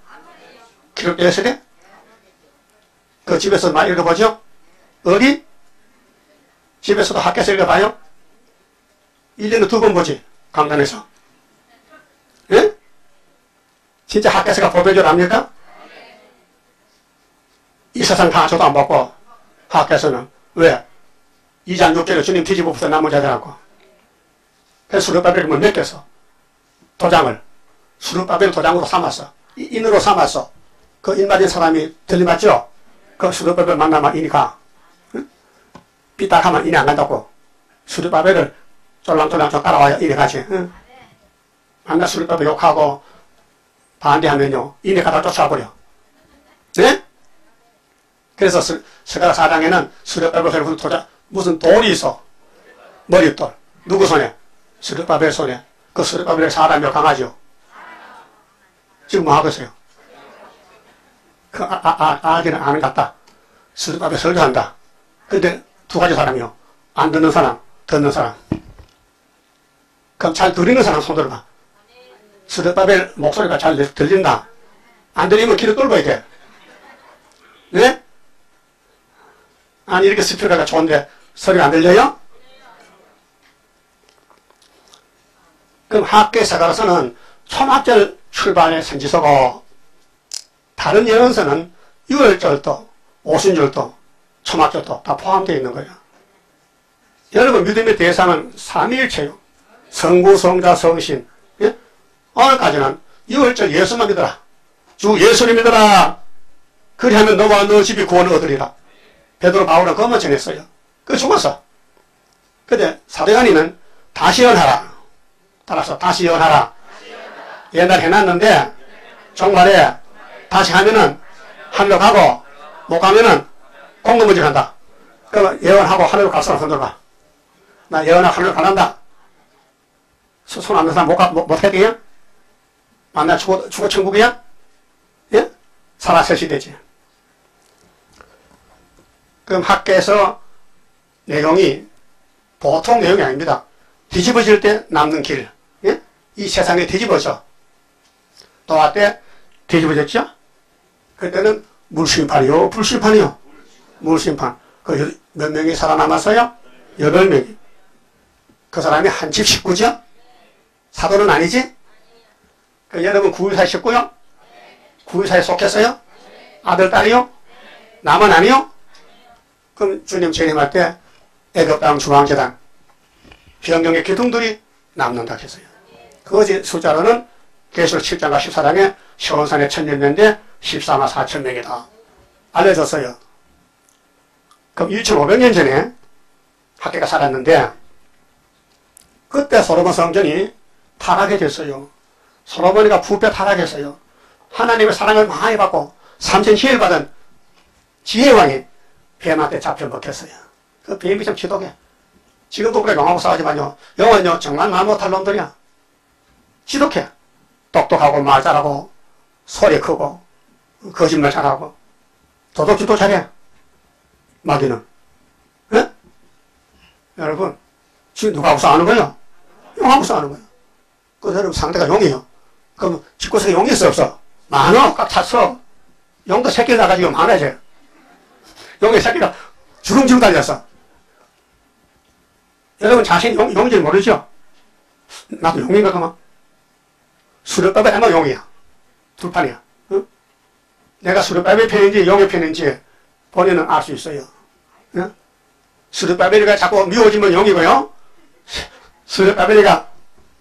있어야 돼? 그 집에서 많이 읽어보죠? 어디? 집에서도 학교에서 읽어봐요? 1년에 두 번 보지, 강단에서. 예? 진짜 학교에서가 보배절 합니까? 이 세상 다 줘도 안 받고 학교에서는 왜? 이장 육제를 주님 뒤집어부터 나무 자들하고 그래서 수르바벨을 못 맡겨서 도장을 수르바벨 도장으로 삼았어 이- 인으로 삼았어 그 인맞은 사람이 들리맞죠? 그 수르바벨 만나면 인이 가 응? 삐딱 하면 인이 안 간다고 수르바벨을 쫄랑쫄랑 좀 따라와야 인이 가지 응? 만나 수르바벨 욕하고 반대하면요 인이 가다 쫓아버려 네? 그래서 스- 스가라 사장에는 수르바벨 무슨 도자 무슨 돌이 있어 머릿돌 누구 손에? 수르바벨 손에 그 수르바벨 사람이 강하죠 지금 뭐 하고 있어요? 그 아, 아, 아, 아기는 아는 것 같다. 수르바벨 설교한다. 근데 두 가지 사람이요. 안 듣는 사람 듣는 사람. 그럼 잘 들리는 사람 손 들어봐. 수르바벨 목소리가 잘 들린다. 안 들리면 귀를 뚫어야 돼. 네? 아니 이렇게 스피커가 좋은데 소리가 안 들려요? 그럼 학교에서 가서는 초막절 출발의 선지서고 다른 예언서는 6월절도 오순절도 초막절도 다 포함되어 있는 거예요. 여러분 믿음의 대상은 삼위일체요. 성부, 성자, 성신. 예? 오늘까지는 6월절 예수만 믿어라. 주 예수를 믿어라. 그리하면 너와 너 집이 구원을 얻으리라. 베드로 바울은 그것만 전했어요. 그 죽었어. 근데 사도연이는 다시 연하라. 따라서 다시 연하라. 옛날 해놨는데 정말에 다시 하면은 하늘로 가고 못 가면은 공급문제 간다. 그러면 예언하고 하늘로 갈 사람 손들어 봐. 나 예언하고 하늘로 가란다. 손안든 사람 못, 가, 못, 못 하겠냐? 만나 죽어, 죽어 천국이야? 예? 살아 셋이 되지. 그럼 학교에서 내용이 보통 내용이 아닙니다. 뒤집어질 때 남는 길. 예? 이 세상에 뒤집어져. 노아 때 뒤집어졌죠? 그때는 물심판이요, 불심판이요. 물심판. 그 몇 명이 살아남았어요? 여덟 명이. 그 사람이 한 집 식구죠? 사도는 아니지? 그 여러분 구유사에 식구요? 구유사에 속했어요? 아들, 딸이요? 남은 아니요? 그럼 주님 재림할 때 애굽 땅 중앙재단 비영경의 기둥들이 남는다 했어요. 그것이 숫자로는 계시록 7장과 14장에 시원산의 천년년대 14만 4천 명이다. 알려졌어요. 그럼 2500년 전에 학계가 살았는데 그때 소로몬 성전이 타락이 됐어요. 솔로몬이가 부패 타락했어요. 하나님의 사랑을 많이 받고 삼천 희를 받은 지혜왕이 뱀한테 잡혀 먹혔어요. 그 뱀이 좀 지독해. 지금도 그래 용하고 싸우지만요. 영은요 정말 말 못할 놈들이야. 지독해. 똑똑하고 말 잘하고 소리 크고 거짓말 잘하고 도덕질도 잘해. 마귀는. 예? 여러분 지금 누가하고 싸우는 거예요? 용하고 싸우는 거예요. 그 여러분 상대가 용이에요. 그럼 집구석에 용이 있어 없어? 많어. 꽉 찼어. 용도 새끼를 나가지고 많아져. 용의 새끼가 주름주름 달렸어. 여러분 자신 용, 용인지 모르죠? 나도 용인가 그만. 수렵밥에 아마 용이야. 둘판이야. 응? 내가 수렵밥의 편인지 용의 편인지 본인은 알 수 있어요. 응? 수렵바벨이가 자꾸 미워지면 용이고요. 수렵바벨이가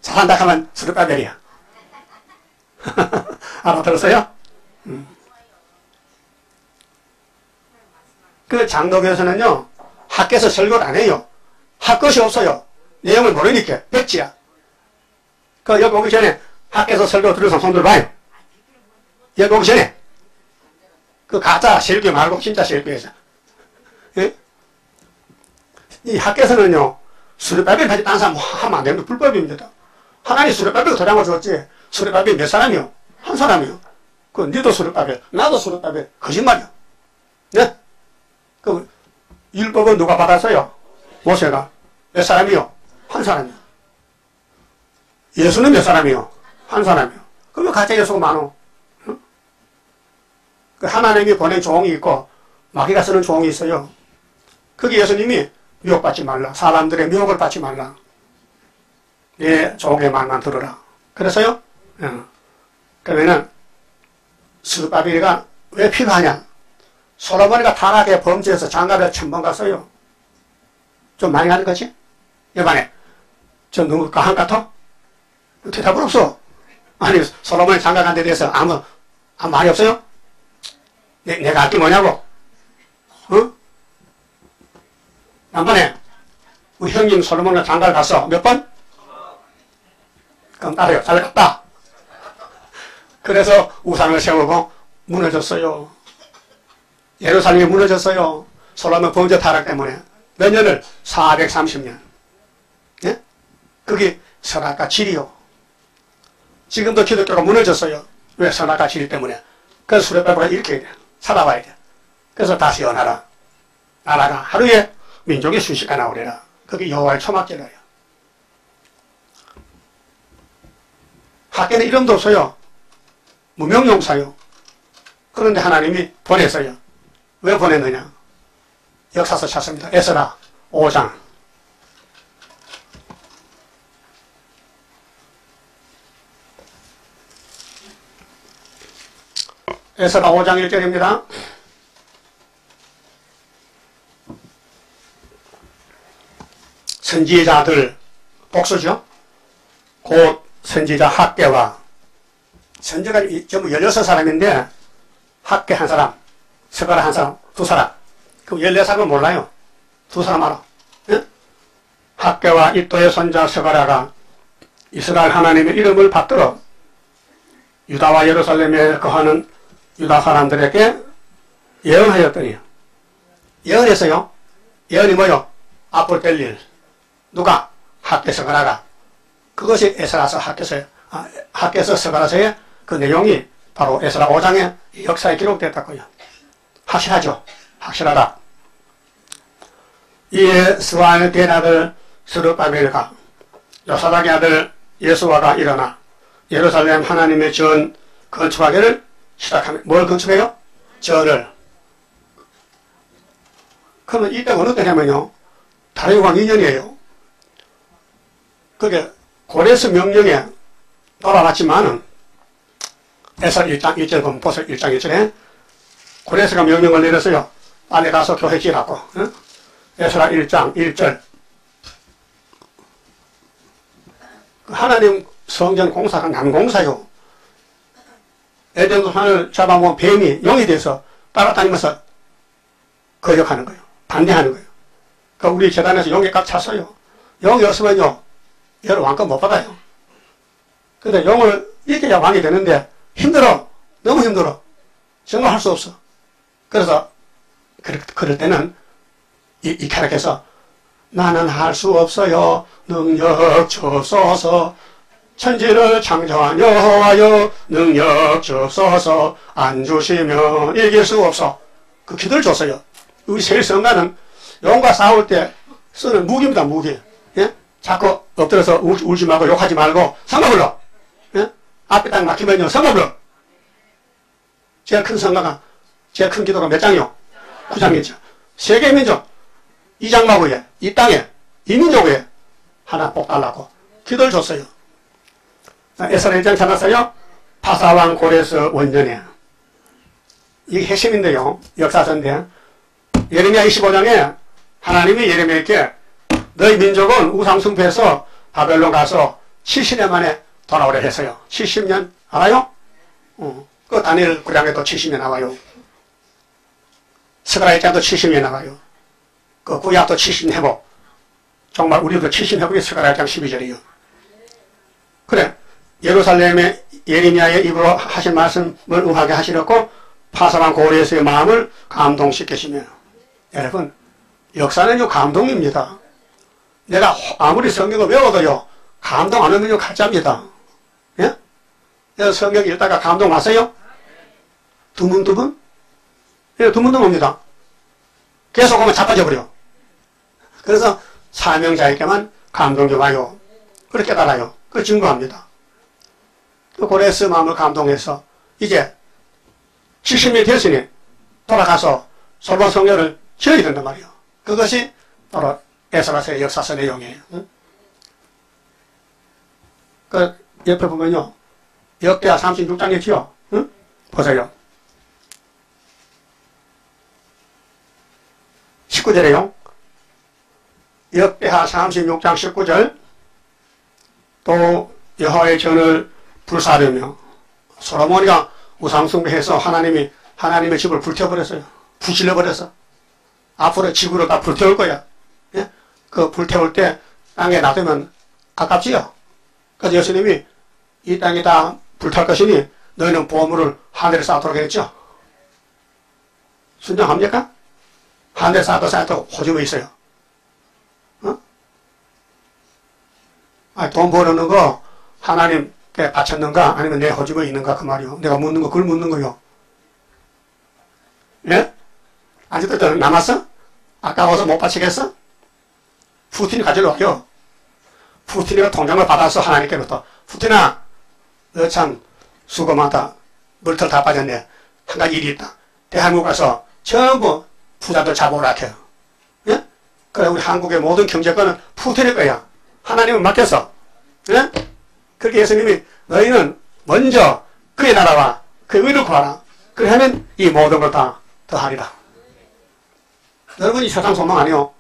잘한다 하면 수렵바벨이야. 알아들었어요? 음. 그 장로교에서는요, 학교에서 설교를 안 해요. 할 것이 없어요. 내용을 모르니까. 백지야. 그 여기 오기 전에 학교에서 설교 들어서 손 들어봐요. 여기 오기 전에. 그 가짜 설교 말고 진짜 설교에서. 예? 이 학교에서는요, 수레바벨 가지 딴 사람 하면 안 됩니다. 불법입니다. 하나님 수레바벨 도량을 줬지. 수레바벨 몇 사람이요? 한 사람이요. 그, 니도 수레바벨, 나도 수레바벨. 거짓말이야. 네? 그, 율법은 누가 받았어요? 모세가. 몇 사람이요? 한 사람이요. 예수는 몇 사람이요? 한 사람이요. 그러면 가짜 예수가 많어. 응? 그 하나님이 보낸 종이 있고, 마귀가 쓰는 종이 있어요. 그게 예수님이 미혹받지 말라. 사람들의 미혹을 받지 말라. 내 종의 말만 들어라. 그래서요, 어. 그러면은, 스바비가 왜 필요하냐? 솔로몬이가 타락의 범죄에서 장가를 천번 갔어요. 좀 많이 가는 거지? 여반에, 저 너무 가한 같아? 대답은 없어. 아니, 솔로몬이 장가 간 데 대해서 아무, 아무 말이 없어요? 내, 내가 할게 뭐냐고? 어? 남반에 우리 형님 솔로몬과 장가를 갔어. 몇 번? 그럼 따라요. 잘 갔다. 그래서 우상을 세우고 무너졌어요. 예루살렘이 무너졌어요. 솔로몬 범죄 타락 때문에. 몇 년을? 430년. 예? 그게 선악과 질이요. 지금도 기독교가 무너졌어요. 왜 선악과 질 때문에. 그래서 수레바보가 이렇게 돼. 살아봐야 돼. 그래서 다시 연하라. 나라가 하루에 민족의 수식가 나오리라. 그게 여호와의 초막제라요. 학교는 이름도 없어요. 무명용사요. 그런데 하나님이 보냈어요. 왜 보냈느냐? 역사서 찾습니다. 에스라 5장. 에스라 5장 1절입니다. 선지자들 복수죠. 곧 선지자 학계와 선지가 전부 16사람인데 학계 한 사람, 서가라 한 사람, 두 사람. 그럼 14사람은 몰라요. 두 사람 알아. 예? 학계와 이또의 손자 서가라가 이스라엘 하나님의 이름을 받들어 유다와 예루살렘에 거하는 유다 사람들에게 예언하였더니 예언했어요. 예언이 뭐요? 앞으로 될 일. 누가? 학계 서 가라가. 그것이 에스라서 학계서, 아, 학계서 서가라서의 그 내용이 바로 에스라 5장의 역사에 기록됐다고요. 확실하죠? 확실하다. 이에 스와의 된 아들 스르바벨과 요사닥의 아들 예수와가 일어나 예루살렘 하나님의 전 건축하기를 시작합니다. 뭘 건축해요? 전을. 그러면 이때 어느 때냐면요. 다리왕 2년이에요. 그게 고레스 명령에 돌아갔지만은 에서 1장 1절 보면 보세요. 1장 1절에 고레스가 명령을 내렸어요. 빨리 가서 교회 지라고. 응? 에스라 1장 1절 하나님 성전 공사가 난공사요. 에덴 산을 잡아먹은 뱀이 용이 돼서 따라다니면서 거역하는 거예요. 반대하는 거예요. 그 우리 재단에서 용이 꽉 찼어요. 용이 없으면요. 얘를 왕권 못 받아요. 근데 용을 해야 왕이 되는데 힘들어. 너무 힘들어. 정말 할 수 없어. 그래서 그럴, 그럴 때는 이, 이 캐릭에서 나는 할 수 없어요. 능력 주소서. 천지를 창조한 여호와여 능력 주소서 안 주시면 이길 수 없어. 그 기도를 줬어요. 우리 세일 성가는 용과 싸울 때 쓰는 무기입니다, 무기. 예? 자꾸 엎드려서 울, 울지 말고 욕하지 말고 성가 불러. 예? 앞에 딱 막히면요, 성가 불러. 제일 큰 성가가, 제일 큰 기도가 몇 장이요? 9장이죠. 세계 민족, 이 장마구에, 이 땅에, 이 민족에 하나 꼭 달라고 기도를 줬어요. 에스라 1장 찾았어요? 파사왕 고레스 원전에. 이게 핵심인데요. 역사서인데. 예레미야 25장에 하나님이 예레미야에게 너희 민족은 우상숭배해서 바벨론 가서 70년 만에 돌아오려 했어요. 70년 알아요? 어. 그 다니엘 9장에도 70년 나와요. 스가랴 1장도 70년 나와요. 그 구약도 70 회복. 정말 우리도 70 회복이 스가랴 1장 12절이에요. 그래. 예루살렘의 예레미야의 입으로 하신 말씀을 음하게 하시려고 파사방 고레스의 마음을 감동시키시며 여러분 역사는요 감동입니다. 내가 아무리 성경을 외워도요 감동 안 하면요 가짜입니다. 예? 내가 성경 읽다가 감동 왔어요? 두문두문? 예, 두문두문입니다. 계속 오면 자빠져 버려. 그래서 사명자에게만 감동 좀 와요. 그렇게 깨달아요. 그 증거합니다. 그 고레스 마음을 감동해서 이제 70년이 됐으니 돌아가서 솔로 성녀를 지어야 된단 말이에요. 그것이 바로 에스라서의 역사서 내용이에요. 응? 그 옆에 보면요. 역대하 36장에 지요. 응? 보세요. 19절에요. 역대하 36장 19절 또 여호와의 전을 불사르며 솔로몬이가 우상숭배해서 하나님이 하나님의 집을 불태워버렸어요. 부실려버렸어. 앞으로 지구를 다 불태울 거야. 예? 그 불태울 때 땅에 놔두면 아깝지요. 그래서 예수님이 이 땅이 다 불탈 것이니 너희는 보물을 하늘에 쌓도록 했죠. 순종합니까? 하늘에 쌓도 쌓도 호주에 있어요. 어? 아, 돈 벌어는 거 하나님 께 바쳤는가 아니면 내 호주에 있는가 그 말이요. 내가 묻는 거 그걸 묻는 거요. 예? 아직도 남았어? 아까워서 못 바치겠어? 푸틴이 와요. 푸틴이가 통장을 받아서 하나님께로부터 푸틴아 너 참 수고 많다. 물털 다 빠졌네. 한 가지 일이 있다. 대한민국 가서 전부 부자들 잡아오라 해요. 예? 그래 우리 한국의 모든 경제권은 푸틴의 거야. 하나님은 맡겼어. 예? 그렇게 예수님이 너희는 먼저 그의 나라와 그의 의를 구하라. 그래 하면 이 모든 걸 다 더하리라. 여러분 이 세상 소망 아니요?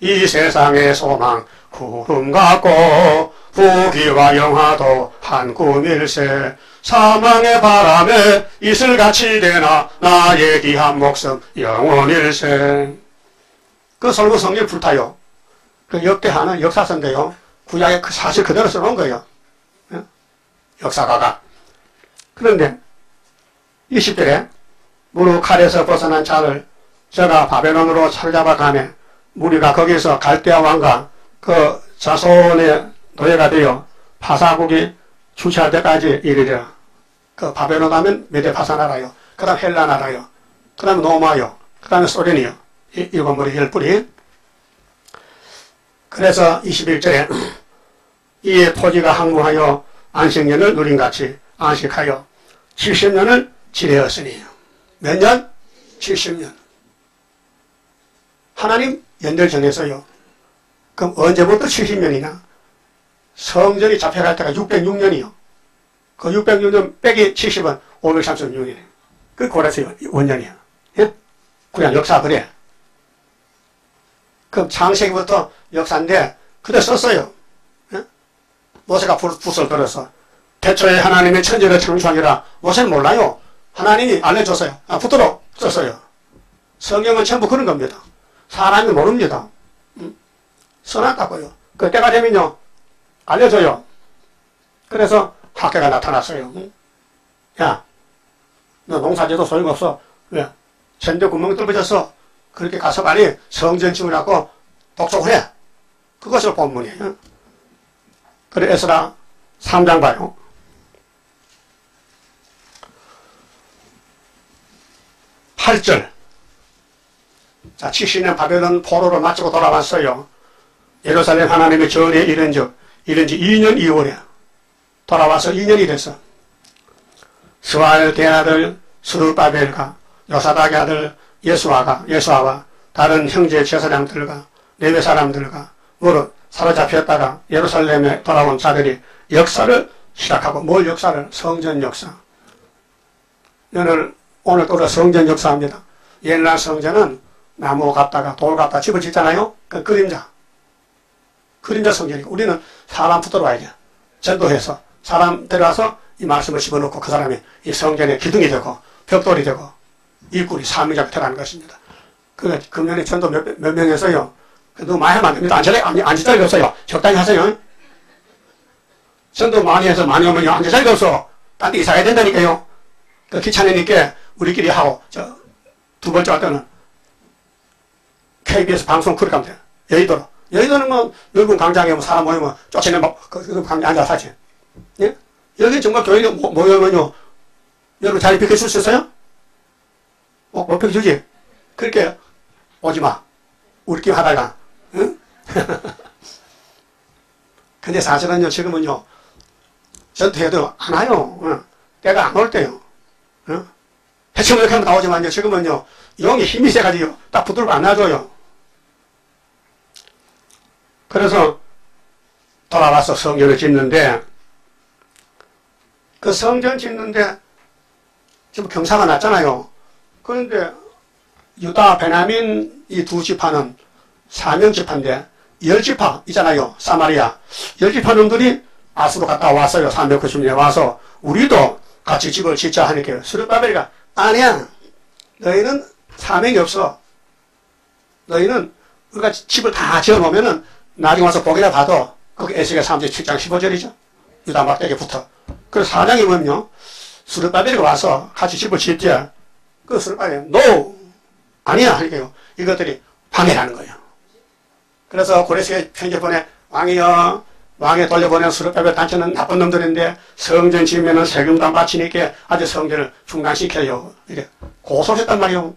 이 세상의 소망 구름 같고 부귀와 영화도 한 꿈일세 사망의 바람에 이슬같이 되나 나의 귀한 목숨 영원일세 그 설교 성경 불타요 그 역대하는 역사서인데요 구약에 그 사실 그대로 써놓은 거예요 예? 역사가가 그런데 20절에 무릎 칼에서 벗어난 자를 저가 바벨론으로 가매 무리가 거기서 갈대아 왕과 그 자손의 노예가 되어 파사국이 주체할 때까지 이르리라. 그 바벨론 하면 메데 파사 나라요. 그 다음 헬라 나라요. 그 다음 노마요. 그 다음에 소련이요. 이, 일곱 머리 열 뿌리. 그래서 21절에 이에 토지가 항무하여 안식년을 누린같이 안식하여 70년을 지내었으니 몇 년? 70년. 하나님 연절 정해서요. 그럼 언제부터 70년이나? 성전이 잡혀갈 때가 606년이요. 그 606년 빼기 70은 536년이에요. 그 고라서 원년이야. 예? 그냥 역사 그래. 그럼 창세기부터 역사인데 그대 썼어요. 예? 모세가 붓을 걸어서 대초에 하나님의 천지를 창조하니라 모세는 몰라요. 하나님이 알려줬어요. 아, 붙도록 썼어요. 성경은 전부 그런 겁니다. 사람이 모릅니다. 써놨다고요. 그 때가 되면요, 알려줘요. 그래서 학계가 나타났어요. 응? 야, 너 농사지도 소용없어. 왜? 전대 구멍이 뚫어졌어. 그렇게 가서 빨리 성전 지으라고 독촉을 해. 그것을 본문이에요. 그래, 에스라 3장 봐요. 8절. 자, 70년 바벨론 포로를 마치고 돌아왔어요. 예루살렘 하나님의 전에 이른 즉, 이른 지 2년 2월에 돌아와서 2년이 됐어. 스와엘 대아들 스루바벨과 요사닥의 아들 예수아가, 예수아와 다른 형제 제사장들과 레베 사람들과 무릇 사로잡혔다가 예루살렘에 돌아온 자들이 역사를 시작하고 뭘 역사를? 성전 역사. 오늘 오늘 또 성전 역사입니다. 옛날 성전은 나무 갖다가 돌 갖다 집어짓잖아요. 그 그림자. 그림자 성전이고 우리는 사람 붙들어 와야 돼. 전도해서 사람 데려와서 이 말씀을 집어넣고 그 사람이 이 성전의 기둥이 되고 벽돌이 되고 일꾼이 들어가는 것입니다. 그 금년에 전도 몇, 몇 명에서요. 너무 많이 하면 안 됩니다. 앉을, 앉을 자리가 없어요. 적당히 하세요. 전도 많이 해서 많이 오면요. 앉을 자리가 없어. 딴 데 이사가야 된다니까요. 그 귀찮으니까 우리끼리 하고, 저, 두 번째 할 때는 KBS 방송 그렇게 하면 돼요. 여의도로. 여의도는 뭐, 넓은 광장에 뭐 사람 모이면 쫓아내 막, 그, 그 광장 앉아서 하지. 예? 여기 정말 모- 모이면요. 여러분 자리 비켜줄 수 있어요? 어, 못 비켜주지? 그렇게 오지 마. 우리끼리 하다가, 응? 근데 사실은요, 지금은요, 전투해도 안 와요. 응? 때가 안 올 때요. 응? 해충 이렇게 하면 나오지만요, 지금은요, 용이 힘이 세가지고 딱 붙들고 안 놔줘요. 그래서 돌아와서 성전을 짓는데, 그 성전 짓는데, 지금 경사가 났잖아요. 그런데 유다, 베냐민 이 두 지파는 사명 지파인데 열 지파 있잖아요. 사마리아. 열 지파 놈들이 아수로 갔다 왔어요. 390년에 와서 우리도 같이 집을 짓자 하니까 수르바벨이가 아니야. 너희는 사명이 없어. 너희는 우리가 집을 다 지어 놓으면은 나중에 와서 보기나 봐도 그게 에스겔 3장 7장 15절이죠. 유다 막대기 붙어. 그래서 사장이 뭐면요. 수르바벨이 와서 같이 집을 짓지. 그 수르바벨이 노! 아니야 하니까요. 이것들이 방해라는 거예요. 그래서 고레스의 편지 보내 왕이여 왕에 돌려보낸 수르바벨 단체는 나쁜 놈들인데 성전 지으면은 세금도 안 바치니까 아주 성전을 중단시켜요. 이게 고소했단 말이요.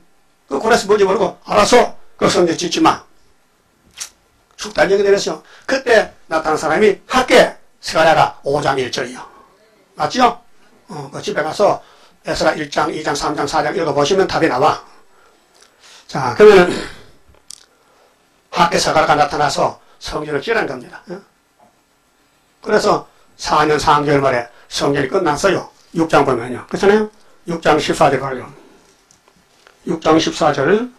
그 고레스 뭔지 모르고 알았어. 그 성전 짓지 마. 죽단 얘기 내렸어. 그때 나타난 사람이 학계 스가랴가 5장 1절이요. 맞죠? 어, 그 집에 가서 에스라 1장, 2장, 3장, 4장 읽어보시면 답이 나와. 자, 그러면 학계 서가가 나타나서 성전을 찌른 겁니다. 어? 그래서 4년 3개월 만에 성전이 끝났어요. 6장 보면요. 그렇잖아요? 6장 14절 봐요. 6장 14절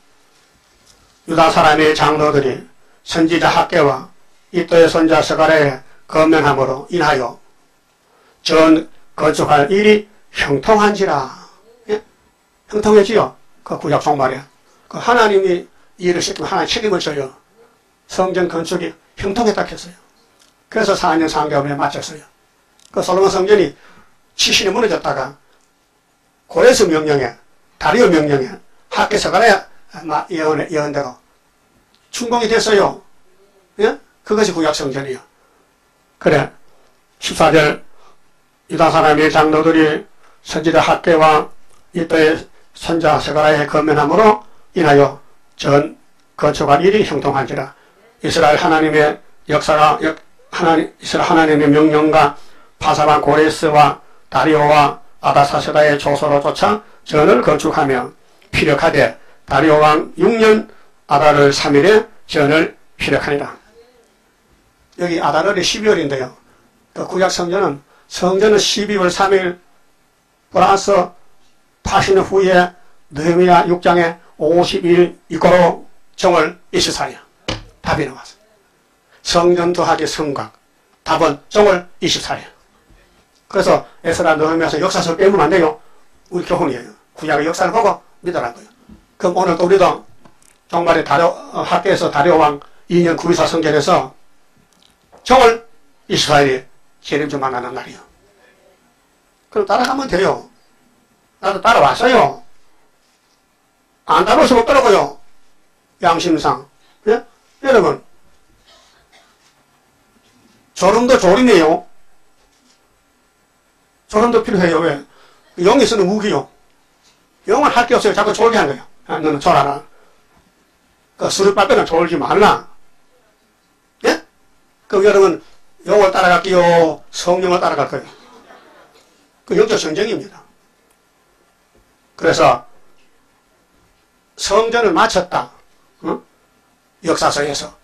유다 사람의 장로들이 선지자 학계와 이또의 손자 서가랴에 건면함으로 인하여 전 건축할 일이 형통한지라. 예? 형통해지요. 그 구약 성말에. 그 하나님이 일을 시키면 하나님 책임을 져요. 성전 건축이 형통했다 했어요. 그래서 4년 3개월에 마쳤어요. 그 솔로몬 성전이 70년 무너졌다가 고레스 명령에 다리오 명령에 학계 서가랴 예언에 예언대로 준공이 됐어요. 예? 그것이 구약 성전이요. 그래 14절 유다 사람의 장로들이 선지자 학계와 이때의 선자 세가라의 거면함으로 인하여 전 건축한 일이 형통한지라 이스라엘 하나님의 역사가 역, 하나님, 이스라엘 하나님의 명령과 파사반 고레스와 다리오와 아다사세다의 조서로 쫓아 전을 건축하며 피력하되 다리오 왕 6년 아다를 3일에 전을 피력하니라. 여기 아다를이 12월인데요. 그 구약 성전은 성전은 12월 3일 플러스 80년 후에 느헤미야 6장에 50일 이거로 정월 24일 답이 나왔어. 성전 더하기 성곽 답은 정월 24일. 그래서 에스라 느헤미야서 역사서 빼면 안 돼요. 우리 교훈이에요. 구약의 역사를 보고 믿으라는 거예요. 그럼 오늘 또 우리도 정말에 다려 어, 학교에서 다려왕 2년 924 성전에서 정월 24일이 재림주 만나는 날이요. 그럼 따라가면 돼요. 나도 따라왔어요. 안 따라올 수 없더라고요. 양심상. 예? 여러분, 졸음도 졸이네요. 졸음도 필요해요. 왜? 영이 쓰는 무기요. 영은 할 게 없어요. 자꾸 졸게 하는 거예요. 아, 너는 졸아라. 그 술을 빨거나 졸지 말라. 예? 그럼 여러분, 영을 따라갈게요? 성령을 따라갈 거예요? 그 영적 전쟁입니다. 그래서 성전을 마쳤다. 어? 역사서에서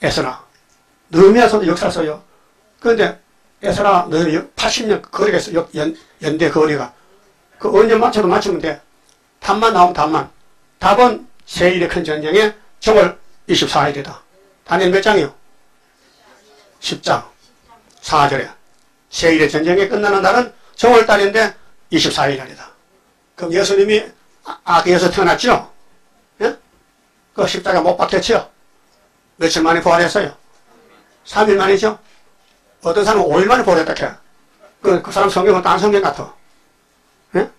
에스라 느미아서도 역사서요. 그런데 에스라 너희 80년 거리가 있어 연, 연대 거리가 그 언제 맞춰도 맞추면 돼. 답만 나오면 답만. 답은 세일의 큰 전쟁에 정월 24일이다. 단일 몇 장이요? 10장. 4절에. 세일의 전쟁이 끝나는 날은 정월달인데 24일 날이다. 그럼 예수님이 아- 아기에서 태어났죠? 예? 그 십자가 못 박혔죠? 며칠 만에 부활했어요? 3일 만이죠? 어떤 사람은 5일 만에 부활했다 해. 그, 그 사람 성경은 딴 성경 같아. 예?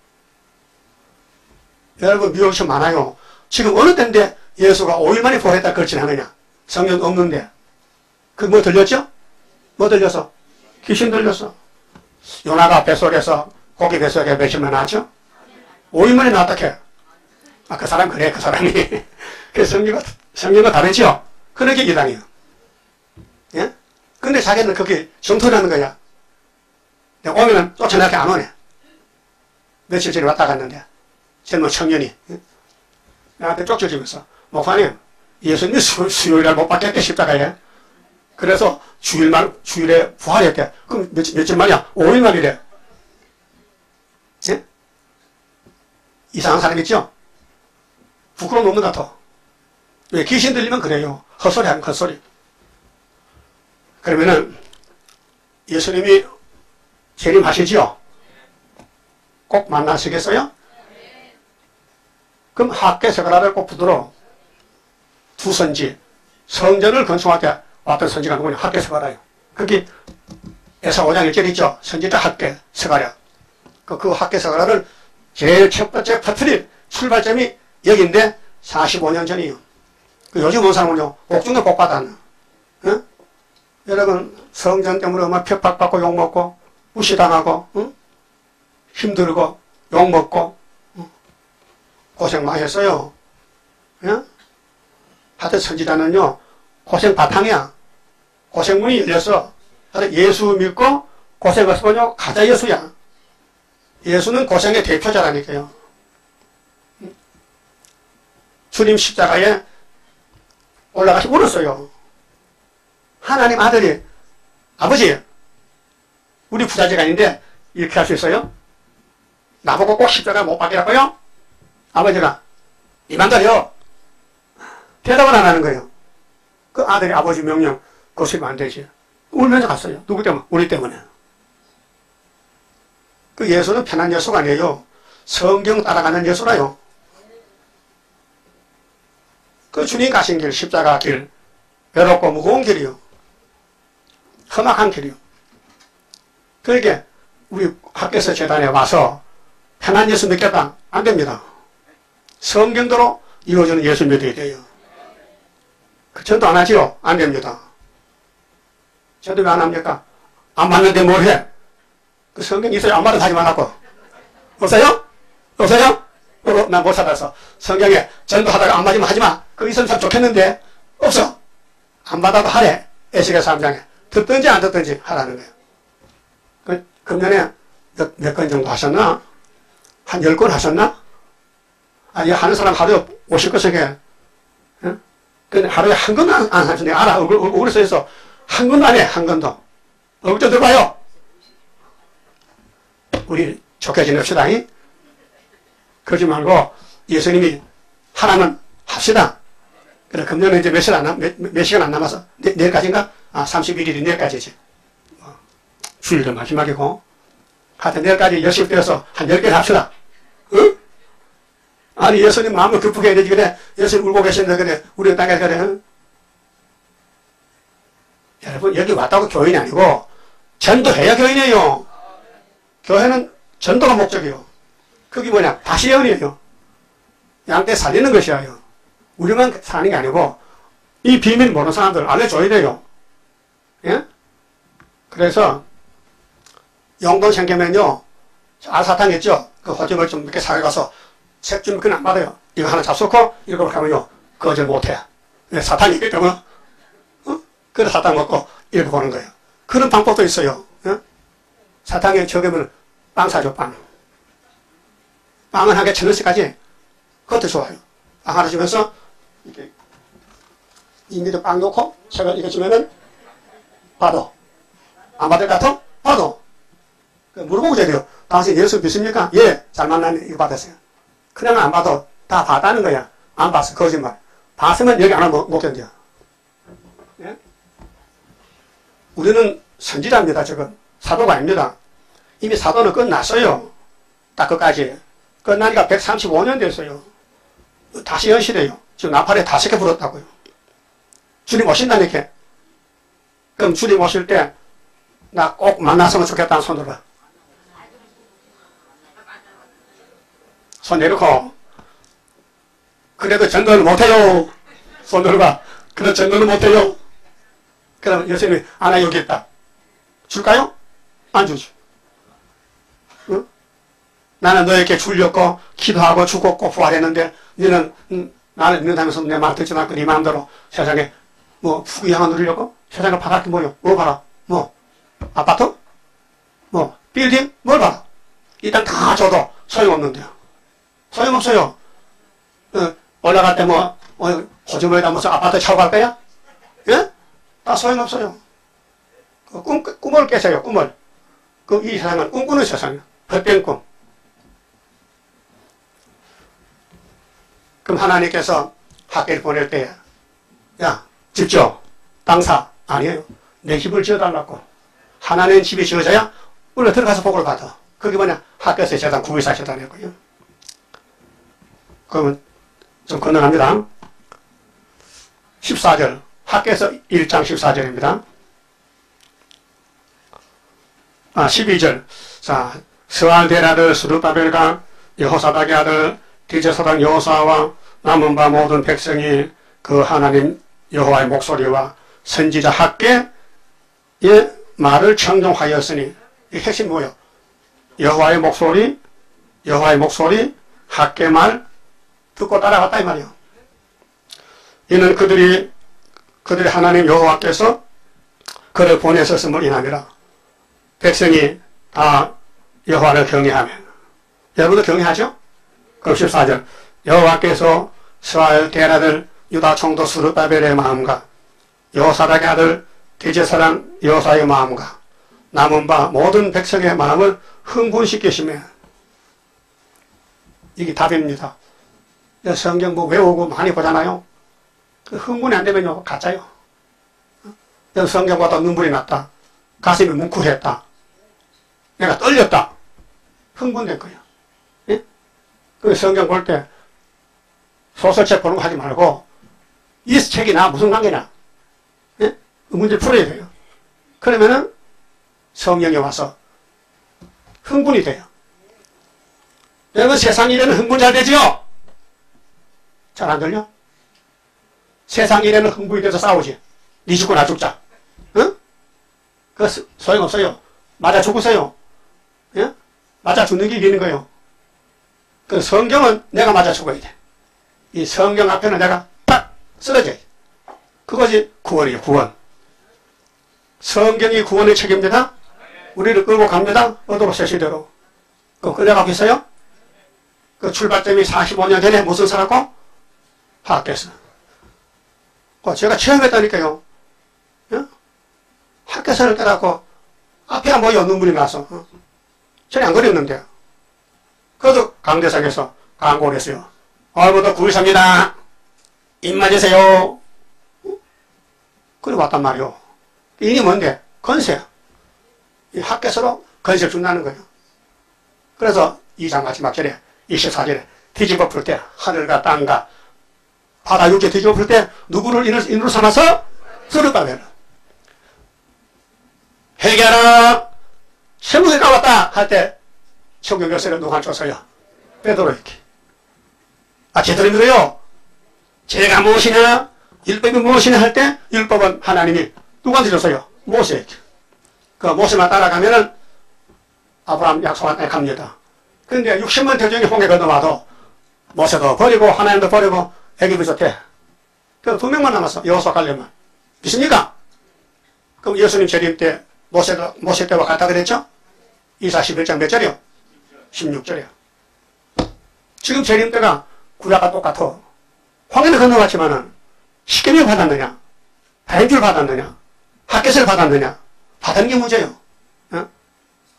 여러분 미혹이 많아요. 지금 어느 때인데 예수가 5일 만에 부활했다 그렇진 않느냐? 성경 없는데. 그 뭐 들렸죠? 뭐 들렸어? 귀신 들렸어. 요나가 뱃속에서 고기 뱃속에 며칠만 나왔죠? 5일 만에 나왔다 해. 아, 그 사람 그래, 그 사람이. 그 성경과, 성경과 다르죠? 그런 게 이단이에요. 예? 근데 자기는 그게 정토라는 거야. 내가 오면은 쫓아나게 안 오네. 며칠 전에 왔다 갔는데, 젊은 청년이, 예? 나한테 쫓겨지면서, 목사님, 예수님이 수, 수요일 날 못 받겠대, 십자가에. 그래서 주일만, 주일에 부활했대. 그럼 며칠, 며칠 만이야? 5일 만이래. 예? 이상한 사람 있죠? 부끄러움 없는 것 같아. 왜? 귀신 들리면 그래요. 헛소리 하면 헛소리. 그러면은, 예수님이 재림하시지요? 꼭 만나시겠어요? 그럼 학계서가라를 꼭 붙들어. 두 선지. 성전을 건축할 때 왔던 선지가 누구냐? 학계 서가라요. 거기 에서 5장 1절 있죠? 선지자 학계, 서가랴. 그, 그 학계 서가라를 제일 첫 번째 퍼트린 출발점이 여기인데 45년 전이요. 그 요즘 온 사람은요, 옥중에 복 받았나. 어? 여러분, 성전 때문에 얼마나 핍박받고 욕먹고, 무시당하고, 응? 힘들고, 욕먹고, 응? 고생 많이 했어요. 예? 하여튼 선지자는요, 고생 바탕이야. 고생문이. 하여튼 예수 믿고 고생했으면요, 가자 예수야. 예수는 고생의 대표자라니까요. 주님 십자가에 올라가서 울었어요. 하나님 아들이, 아버지, 우리 부자지가 아닌데 이렇게 할 수 있어요? 나보고 꼭 십자가 못 박이라고요? 아버지가, 이만들요. 대답을 안 하는 거예요. 그 아들이 아버지 명령 거스리면 안 되지. 울면서 갔어요. 누구 때문에? 우리 때문에. 그 예수는 편한 예수가 아니에요. 성경 따라가는 예수라요. 그 주님 가신 길, 십자가 길, 외롭고 무거운 길이요. 험악한 길이요. 그러게 우리 학교에서 재단에 와서 편한 예수 믿겠다. 안 됩니다. 성경대로 이루어지는 예수 믿어야 돼요. 그 전도 안 하지요? 안 됩니다. 전도 왜 안 합니까? 안 맞는데 뭘 해? 그 성경 있어요? 안 받아 하지 말라고. 없어요? 없어요? 어, 난못 찾아서. 성경에 전도하다가 안 맞으면 하지 마. 그 있으면 참 좋겠는데. 없어. 안 받아도 하래. 에시가 3장에. 듣든지 안 듣든지 하라는 거예요. 그, 금년에 몇, 몇 건 정도 하셨나? 한열건 하셨나? 아니, 하는 사람 하루에 50건씩 해. 응? 근데 하루에 한 건도 안. 내가 알아. 얼굴, 얼굴에 써 있어. 한 건도 안 해. 한 건도. 좀 들어봐요. 우리 좋게 지냅시다. 이? 그러지 말고 예수님이 하나는 합시다. 그래, 금년에 이제 몇 시간 안, 남, 몇, 몇 시간 안 남아서? 내, 내일까지인가? 아, 31일이 내일까지지. 어, 주일도 마지막이고. 하여튼 내일까지 열심히 뛰어서 한 10개 합시다. 응? 아니, 예수님 마음을 급하게 해야 되지. 그래. 예수님 울고 계신데, 그래. 우리 땅에 그래. 응? 여러분, 여기 왔다고 교인이 아니고, 전도해야 교인이에요. 교회는 전도가 목적이요. 그게 뭐냐? 다시 예언이에요. 양떼 살리는 것이에요. 우리만 사는 게 아니고 이 비밀 모르는 사람들 알려줘야 돼요. 예? 그래서 용돈 생기면요. 알사탕 있죠? 그 호집을 좀 이렇게 사가서 책 주면 그건 안 받아요. 이거 하나 잡수고 읽어볼 하면요. 거절 못해. 왜? 사탕이 있기 때문에. 어? 그래 사탕 먹고 읽어보는 거예요. 그런 방법도 있어요. 어? 사탕에 적으면 빵 사줘, 빵. 빵은 한 개 천 원씩까지. 그것도 좋아요. 빵 하나 주면서, 이렇게, 인기도 빵 놓고, 책을 이렇게 주면은, 받아. 안 받을 것 같아? 받아. 그 물어보고 돼요. 당신 예수 믿습니까? 예, 잘 만나네. 이거 받았어요. 그냥 안 봐도 다 봤다는 거야. 안 봤어. 거짓말. 봤으면 여기 하나 못, 못 견뎌. 예? 우리는 선지자입니다, 지금. 사도가 아닙니다. 이미 사도는 끝났어요. 딱 끝까지. 끝나니까 135년 됐어요. 다시 연시돼요. 지금 나팔에 다섯 개 불었다고요. 주님 오신다니까. 그럼 주님 오실 때, 나 꼭 만났으면 좋겠다는 손 들어봐. 손 내놓고, 그래도 전도를 못해요. 손 들어봐. 그래도 전도를 못해요. 그럼 여수님이 하나 여기 있다. 줄까요? 안 주죠. 응? 나는 너에게 줄렸고 기도하고 죽었고 부활했는데 너는 음, 나를 믿는다면서 내 말 듣지 않고 네 마음대로 세상에 뭐 부귀향을 누리려고 세상에 게 뭐요? 뭐 봐라? 뭐 아파트? 뭐 빌딩? 뭘 봐라? 일단 다 줘도 소용없는데요. 소용없어요. 어, 올라갈 때 뭐, 어, 호주머니에다 무슨 아파트 차고 갈 거야? 예? 다 소용없어요. 그 꿈, 꿈을 깨세요, 꿈을. 그 이 세상은 꿈꾸는 세상이야. 헛된 꿈. 그럼 하나님께서 학교를 보낼 때, 야, 집 지어. 땅사. 아니에요. 내 집을 지어달라고. 하나님 집이 지어져야 원래 들어가서 복을 받아. 그게 뭐냐? 학교에서 재단, 구비사 재단이고요. 그러면 좀 건너갑니다. 14절. 학교에서 1장 14절입니다. 아, 12절. 자, 스알델 아들 스루바벨과 여호사닥의 아들 디제사당 여호사와 남은 바 모든 백성이 그 하나님 여호와의 목소리와 선지자 학계의 말을 청종하였으니 이 핵심 뭐예요? 여호와의 목소리, 여호와의 목소리, 학계 말 듣고 따라갔다 이 말이에요. 이는 그들이 그들이 하나님 여호와께서 그를 보내셨음을 인함이라. 백성이 다 여호와를 경외하면 여러분도 경외하죠? 그럼 14절 여호와께서 스와엘 대라들 유다 총독 스루바벨의 마음과 여호사락의 아들 대제사랑 여호사의 마음과 남은 바 모든 백성의 마음을 흥분시키시며 이게 답입니다. 성경 뭐 외우고 많이 보잖아요. 그 흥분이 안 되면요 가짜요. 성경 보다 눈물이 났다. 가슴이 뭉클했다. 내가 떨렸다. 흥분된 거야. 예? 그 성경 볼 때 소설책 보는 거 하지 말고 이 책이 나 무슨 관계냐? 예? 그 문제 풀어야 돼요. 그러면은 성령이 와서 흥분이 돼요. 여러분 세상 일에는 흥분 잘 되지요? 잘 안 들려? 세상 일에는 흥분이 돼서 싸우지. 니 죽고 나 죽자. 응? 그 소용없어요. 맞아 죽으세요. 예? 맞아 죽는 게 이기는 거예요. 그 성경은 내가 맞아 죽어야 돼. 이 성경 앞에는 내가 딱 쓰러져야 돼. 그것이 구원이에요, 구원. 성경이 구원의 책임입니다. 우리를 끌고 갑니다. 어도로 세시대로. 그 끌려가고 있어요? 그 출발점이 45년 전에 무슨 살았고? 학교에서. 그 제가 체험했다니까요. 예? 학교에서를 깨닫고 앞에 안 보여 눈물이 나서. 어? 전혀 안 그렸는데요. 그래도 강대상에서 광고를 했어요. 오늘부터 9일 삽니다. 입 맞으세요. 그래 왔단 말이요. 이게 뭔데? 건세. 이 학교에서로 건세를 준다는 거예요. 그래서 2장 마지막 절에 24절에 뒤집어 풀 때 하늘과 땅과 바다 육지 뒤집어 풀 때 누구를 인으로, 삼아서 쓰르바벨 해결하 세무에 까봤다 할 때 천국 열쇠를 누가 줬어요? 베드로에게. 아, 제대로 들어요. 제가 무엇이냐? 율법이 무엇이냐 할 때 율법은 하나님이 누구한테 줬어요? 모세에게. 그 모세만 따라가면은 아브라함 약속한 땅에 갑니다. 근데 60만 대중이 홍해 건너와도 모세도 버리고 하나님도 버리고 애기부터 돼. 그두 명만 남았어. 여호수아 갈려만. 믿습니까? 그럼 예수님 재림 때 모세도 모세 때와 같다 그랬죠? 이사 11장 몇 절이요? 16절이요. 지금 재림 때가 구약과 똑같아. 황해를 건너왔지만은 십계명 받았느냐? 다행줄 받았느냐? 학교를 받았느냐? 받은 게 문제요. 어?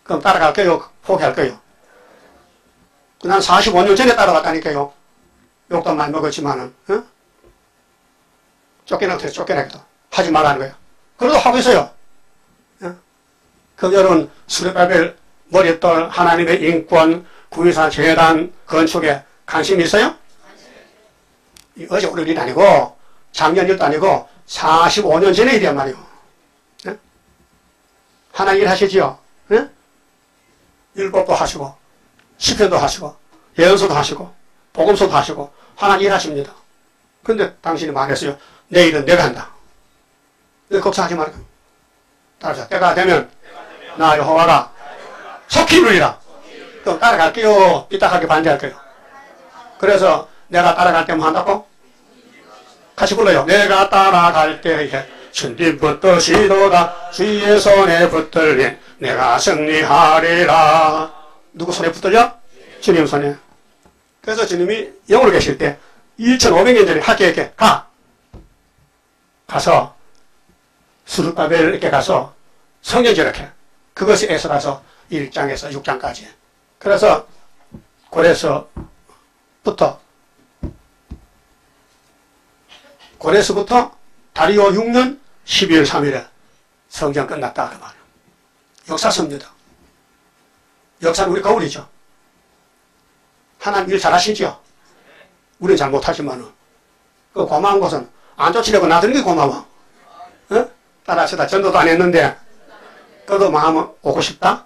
그럼 따라갈게요? 포기할게요? 난 45년 전에 따라갔다니까요. 욕도 많이 먹었지만은, 어? 쫓겨나도 쫓겨나기도. 하지 말라는 거예요. 그래도 하고 있어요. 어? 그럼 여러분, 수레바벨 머릿돌, 하나님의 인권, 구의사 재단 건축에 관심 있어요? 어제 오늘 일 아니고, 작년 일도 아니고, 45년 전의 일이란 말이에요. 어? 하나님 일 하시지요? 어? 율법도 하시고, 시편도 하시고, 예언서도 하시고, 복음서도 하시고, 하나님 일 하십니다. 근데 당신이 말했어요. 내 일은 내가 한다. 왜 걱정하지 말고. 따라서 때가 되면 나 여호와가 속히 이루리라. 그럼 따라갈게요. 삐딱하게 반대할게요. 그래서 내가 따라갈 때만 한다고? 같이 불러요. 내가 따라갈 때에 주님 붙드시도다 주의 손에 붙들린 내가 승리하리라. 누구 손에 붙들려? 주님 손에. 그래서 주님이 영으로 계실 때 2500년 전에 학교에 가. 가서 수르바벨 이렇게 가서 성경 저렇게 그것이 에서라서 1장에서 6장까지 그래서 고레서부터 고레서부터 다리오 6년 12월 3일에 성경 끝났다 그 말이에요. 역사서입니다. 역사는 우리 거울이죠. 하나님 일 잘하시죠? 우리는 잘 못하지만은 그 고마운 것은 안 쫓으려고 나드는 게 고마워. 어? 따라하시다 전도도 안 했는데 그래도 마음은 오고 싶다?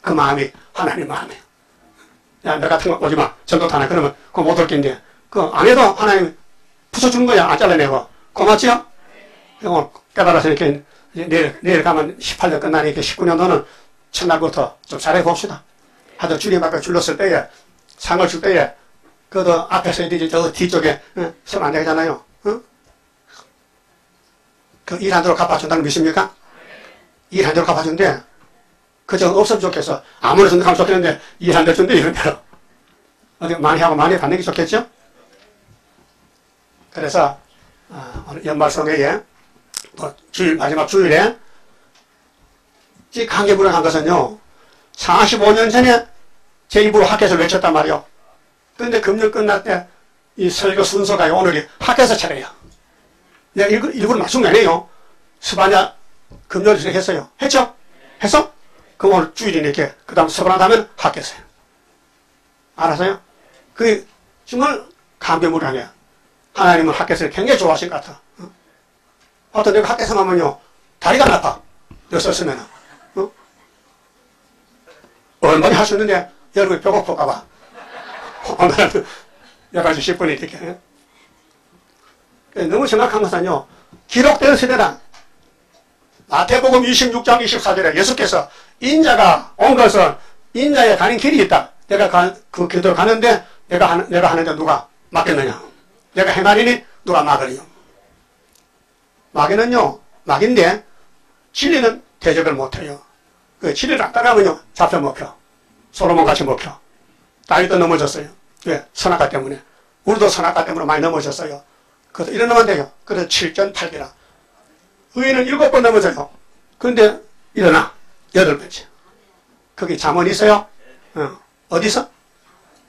그 마음이 하나님 마음이에요. 야, 너 같은 거 오지 마. 전도도 안 해. 그러면 그거 못올 낀데. 그안 해도 하나님 부숴주는 거야. 안 잘라내고. 고맙지요? 어, 깨달아서 이렇게 내일, 내일 가면 18년 끝나니까 19년도는 첫날부터 좀 잘해 봅시다. 하도 주님 앞에 줄렀을 때에 상을 줄 때에 그도 앞에 서야 되지. 저 뒤쪽에 어, 서면 안 되잖아요. 어? 그일 한 대로 갚아준다는 거 믿습니까? 일한 대로 갚아준대. 그저 없으면 좋겠어. 아무리 생각하면 좋겠는데 일한대 준대 이런 대로. 어디 많이 하고 많이 받는 게 좋겠죠? 그래서 어, 오늘 연말 성회에 뭐 주일 마지막 주일에 이 강계부를 한 것은요 45년 전에 제 입으로 학교에서 외쳤단 말이요. 그런데 금년 끝날 때 이 설교 순서가 오늘이 학교에서 차례요. 내가 일부, 일부러 맞춘 거 아니에요. 스바냐 금요일에 했어요. 했죠? 했어? 그럼 오늘 주일이니까 그 다음 서바나 다음엔 학교에서 요 알았어요? 그 정말 감개무량해. 하나님은 학교에서 굉장히 좋아하신 것 같아. 어? 어떤 내가 학교에서 가면요 다리가 나빠. 여섯 쓰면은. 어? 얼마나 할 수 있는데 여러분이 배고플까 봐. 오늘은 11시 10분에 이렇게. 너무 정확한 것은요, 기록된 세대란 마태복음 26장 24절에 예수께서 인자가 온 것은 인자에 가는 길이 있다. 내가 가, 그 길도로 가는데 내가 하는, 내가 하는데 누가 막겠느냐. 내가 행하리니 누가 막으리요. 마귀는요, 막인데 진리는 대적을 못해요. 그 진리를 안 따라가면요, 잡혀 먹혀. 솔로몬 같이 먹혀. 다윗도 넘어졌어요. 왜? 선악과 때문에. 우리도 선악과 때문에 많이 넘어졌어요. 그래서 일어나면 돼요. 그래서 7전 8기라. 의인은 7번 넘어져요. 그런데 일어나. 여덟 번째. 거기 잠언 있어요? 어. 어디서?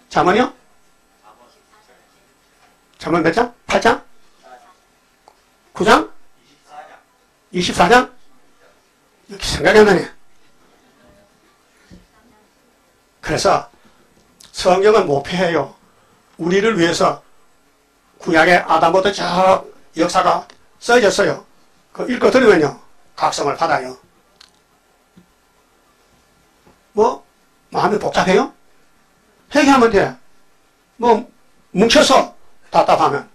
잠언이요? 잠언 몇 장? 8장? 9장? 24장? 이렇게 생각이 안 나네. 그래서 성경은 모패해요. 우리를 위해서 구약의 아담부터 저 역사가 써졌어요. 그 읽고 들으면요. 각성을 받아요. 뭐? 마음이 복잡해요? 회개하면 돼. 뭐 뭉쳐서 답답하면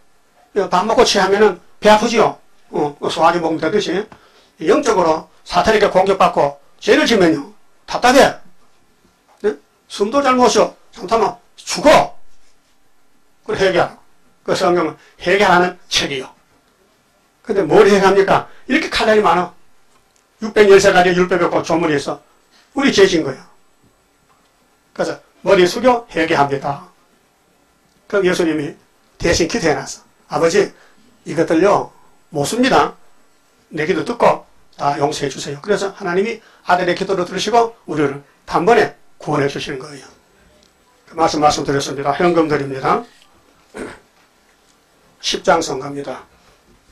이거 밥 먹고 취하면은 배 아프지요. 어, 소화기 먹으면 되듯이 영적으로 사탄에게 공격받고 죄를 지면요 답답해. 네? 숨도 잘 못 쉬어. 잠깐만 죽어. 그걸 회개하라. 그 성경은 회개하는 책이요. 근데 뭘 회개합니까? 이렇게 칼날이 많아. 613가지 율법의 꽃 조문이 있어. 우리 죄진 거야. 그래서 머리 숙여 회개합니다. 그럼 예수님이 대신 기도해놨어. 아버지 이것들요 못 씁니다. 내 기도 듣고 다 용서해 주세요. 그래서 하나님이 아들의 기도를 들으시고 우리를 단번에 구원해 주시는 거예요. 그 말씀 말씀드렸습니다. 현금 드립니다. 10장 성갑니다.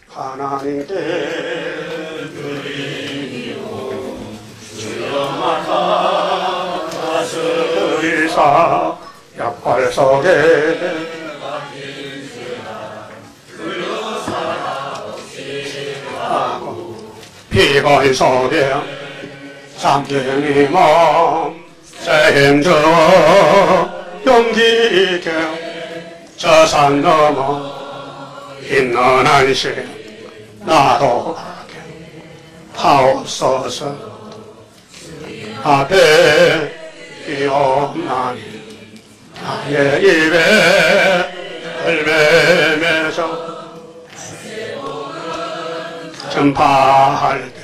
하나님께 드리요 주여 마사리사 약발 속에 비건 속에 잠들이 몸 힘들어 용기 있게 저산 넘어 있는 안식 나도 가게 하옵소서 앞에 비옵나니 나의 입에 열매맺어 전파할 때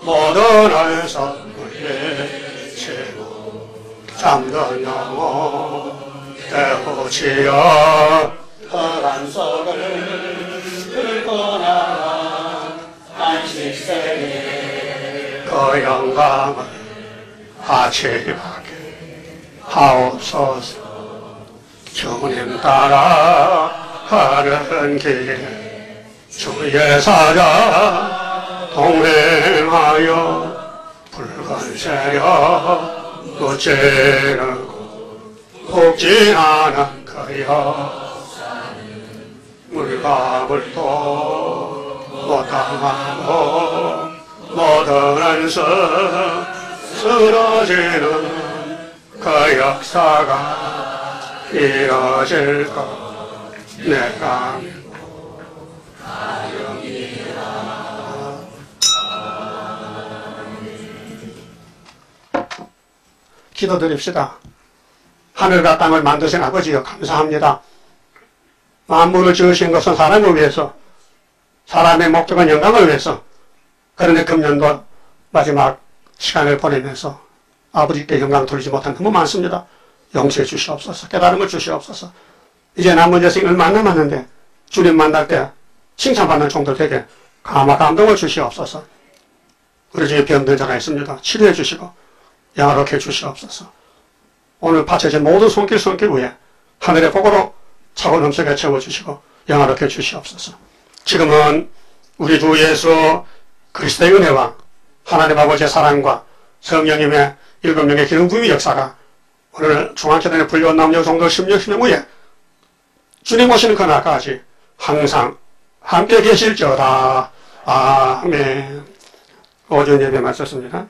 모든 안에서 잠든 영혼 대호치여 혈안 속을 뚫고 나가 안식세에 그 영광을 아침하게 하옵소서. 주님 따라 가는 길에 주의 사자 동행하여 붉은 새벽 무찌르고 복진하는 그여 물과 물도 못당하고 모든 안서 쓰러지는 그 역사가 이뤄질 것 내가 기도드립시다. 하늘과 땅을 만드신 아버지여 감사합니다. 만물을 지으신 것은 사람을 위해서 사람의 목적은 영광을 위해서 그런데 금년도 마지막 시간을 보내면서 아버지께 영광 돌리지 못한 너무 많습니다. 용서해 주시옵소서 깨달음을 주시옵소서 이제 남은 여생 얼마 안 남았는데 주님 만날 때 칭찬받는 종들 되게 감화 감동을 주시옵소서 우리 중에 병든 자가 있습니다. 치료해 주시고 양화롭게 주시옵소서 오늘 바쳐진 모든 손길 손길 위에 하늘의 복으로 차고 넘쳐게 채워주시고 영화롭게 주시옵소서. 지금은 우리 주 예수 그리스도의 은혜와 하나님 아버지의 사랑과 성령님의 일곱 명의 기름 부의 역사가 오늘 중앙교단의 불려온 남녀 정도 10년 10년 후에 주님 오시는 그날까지 항상 함께 계실지어다. 아멘. 오전 예배 마쳤습니다.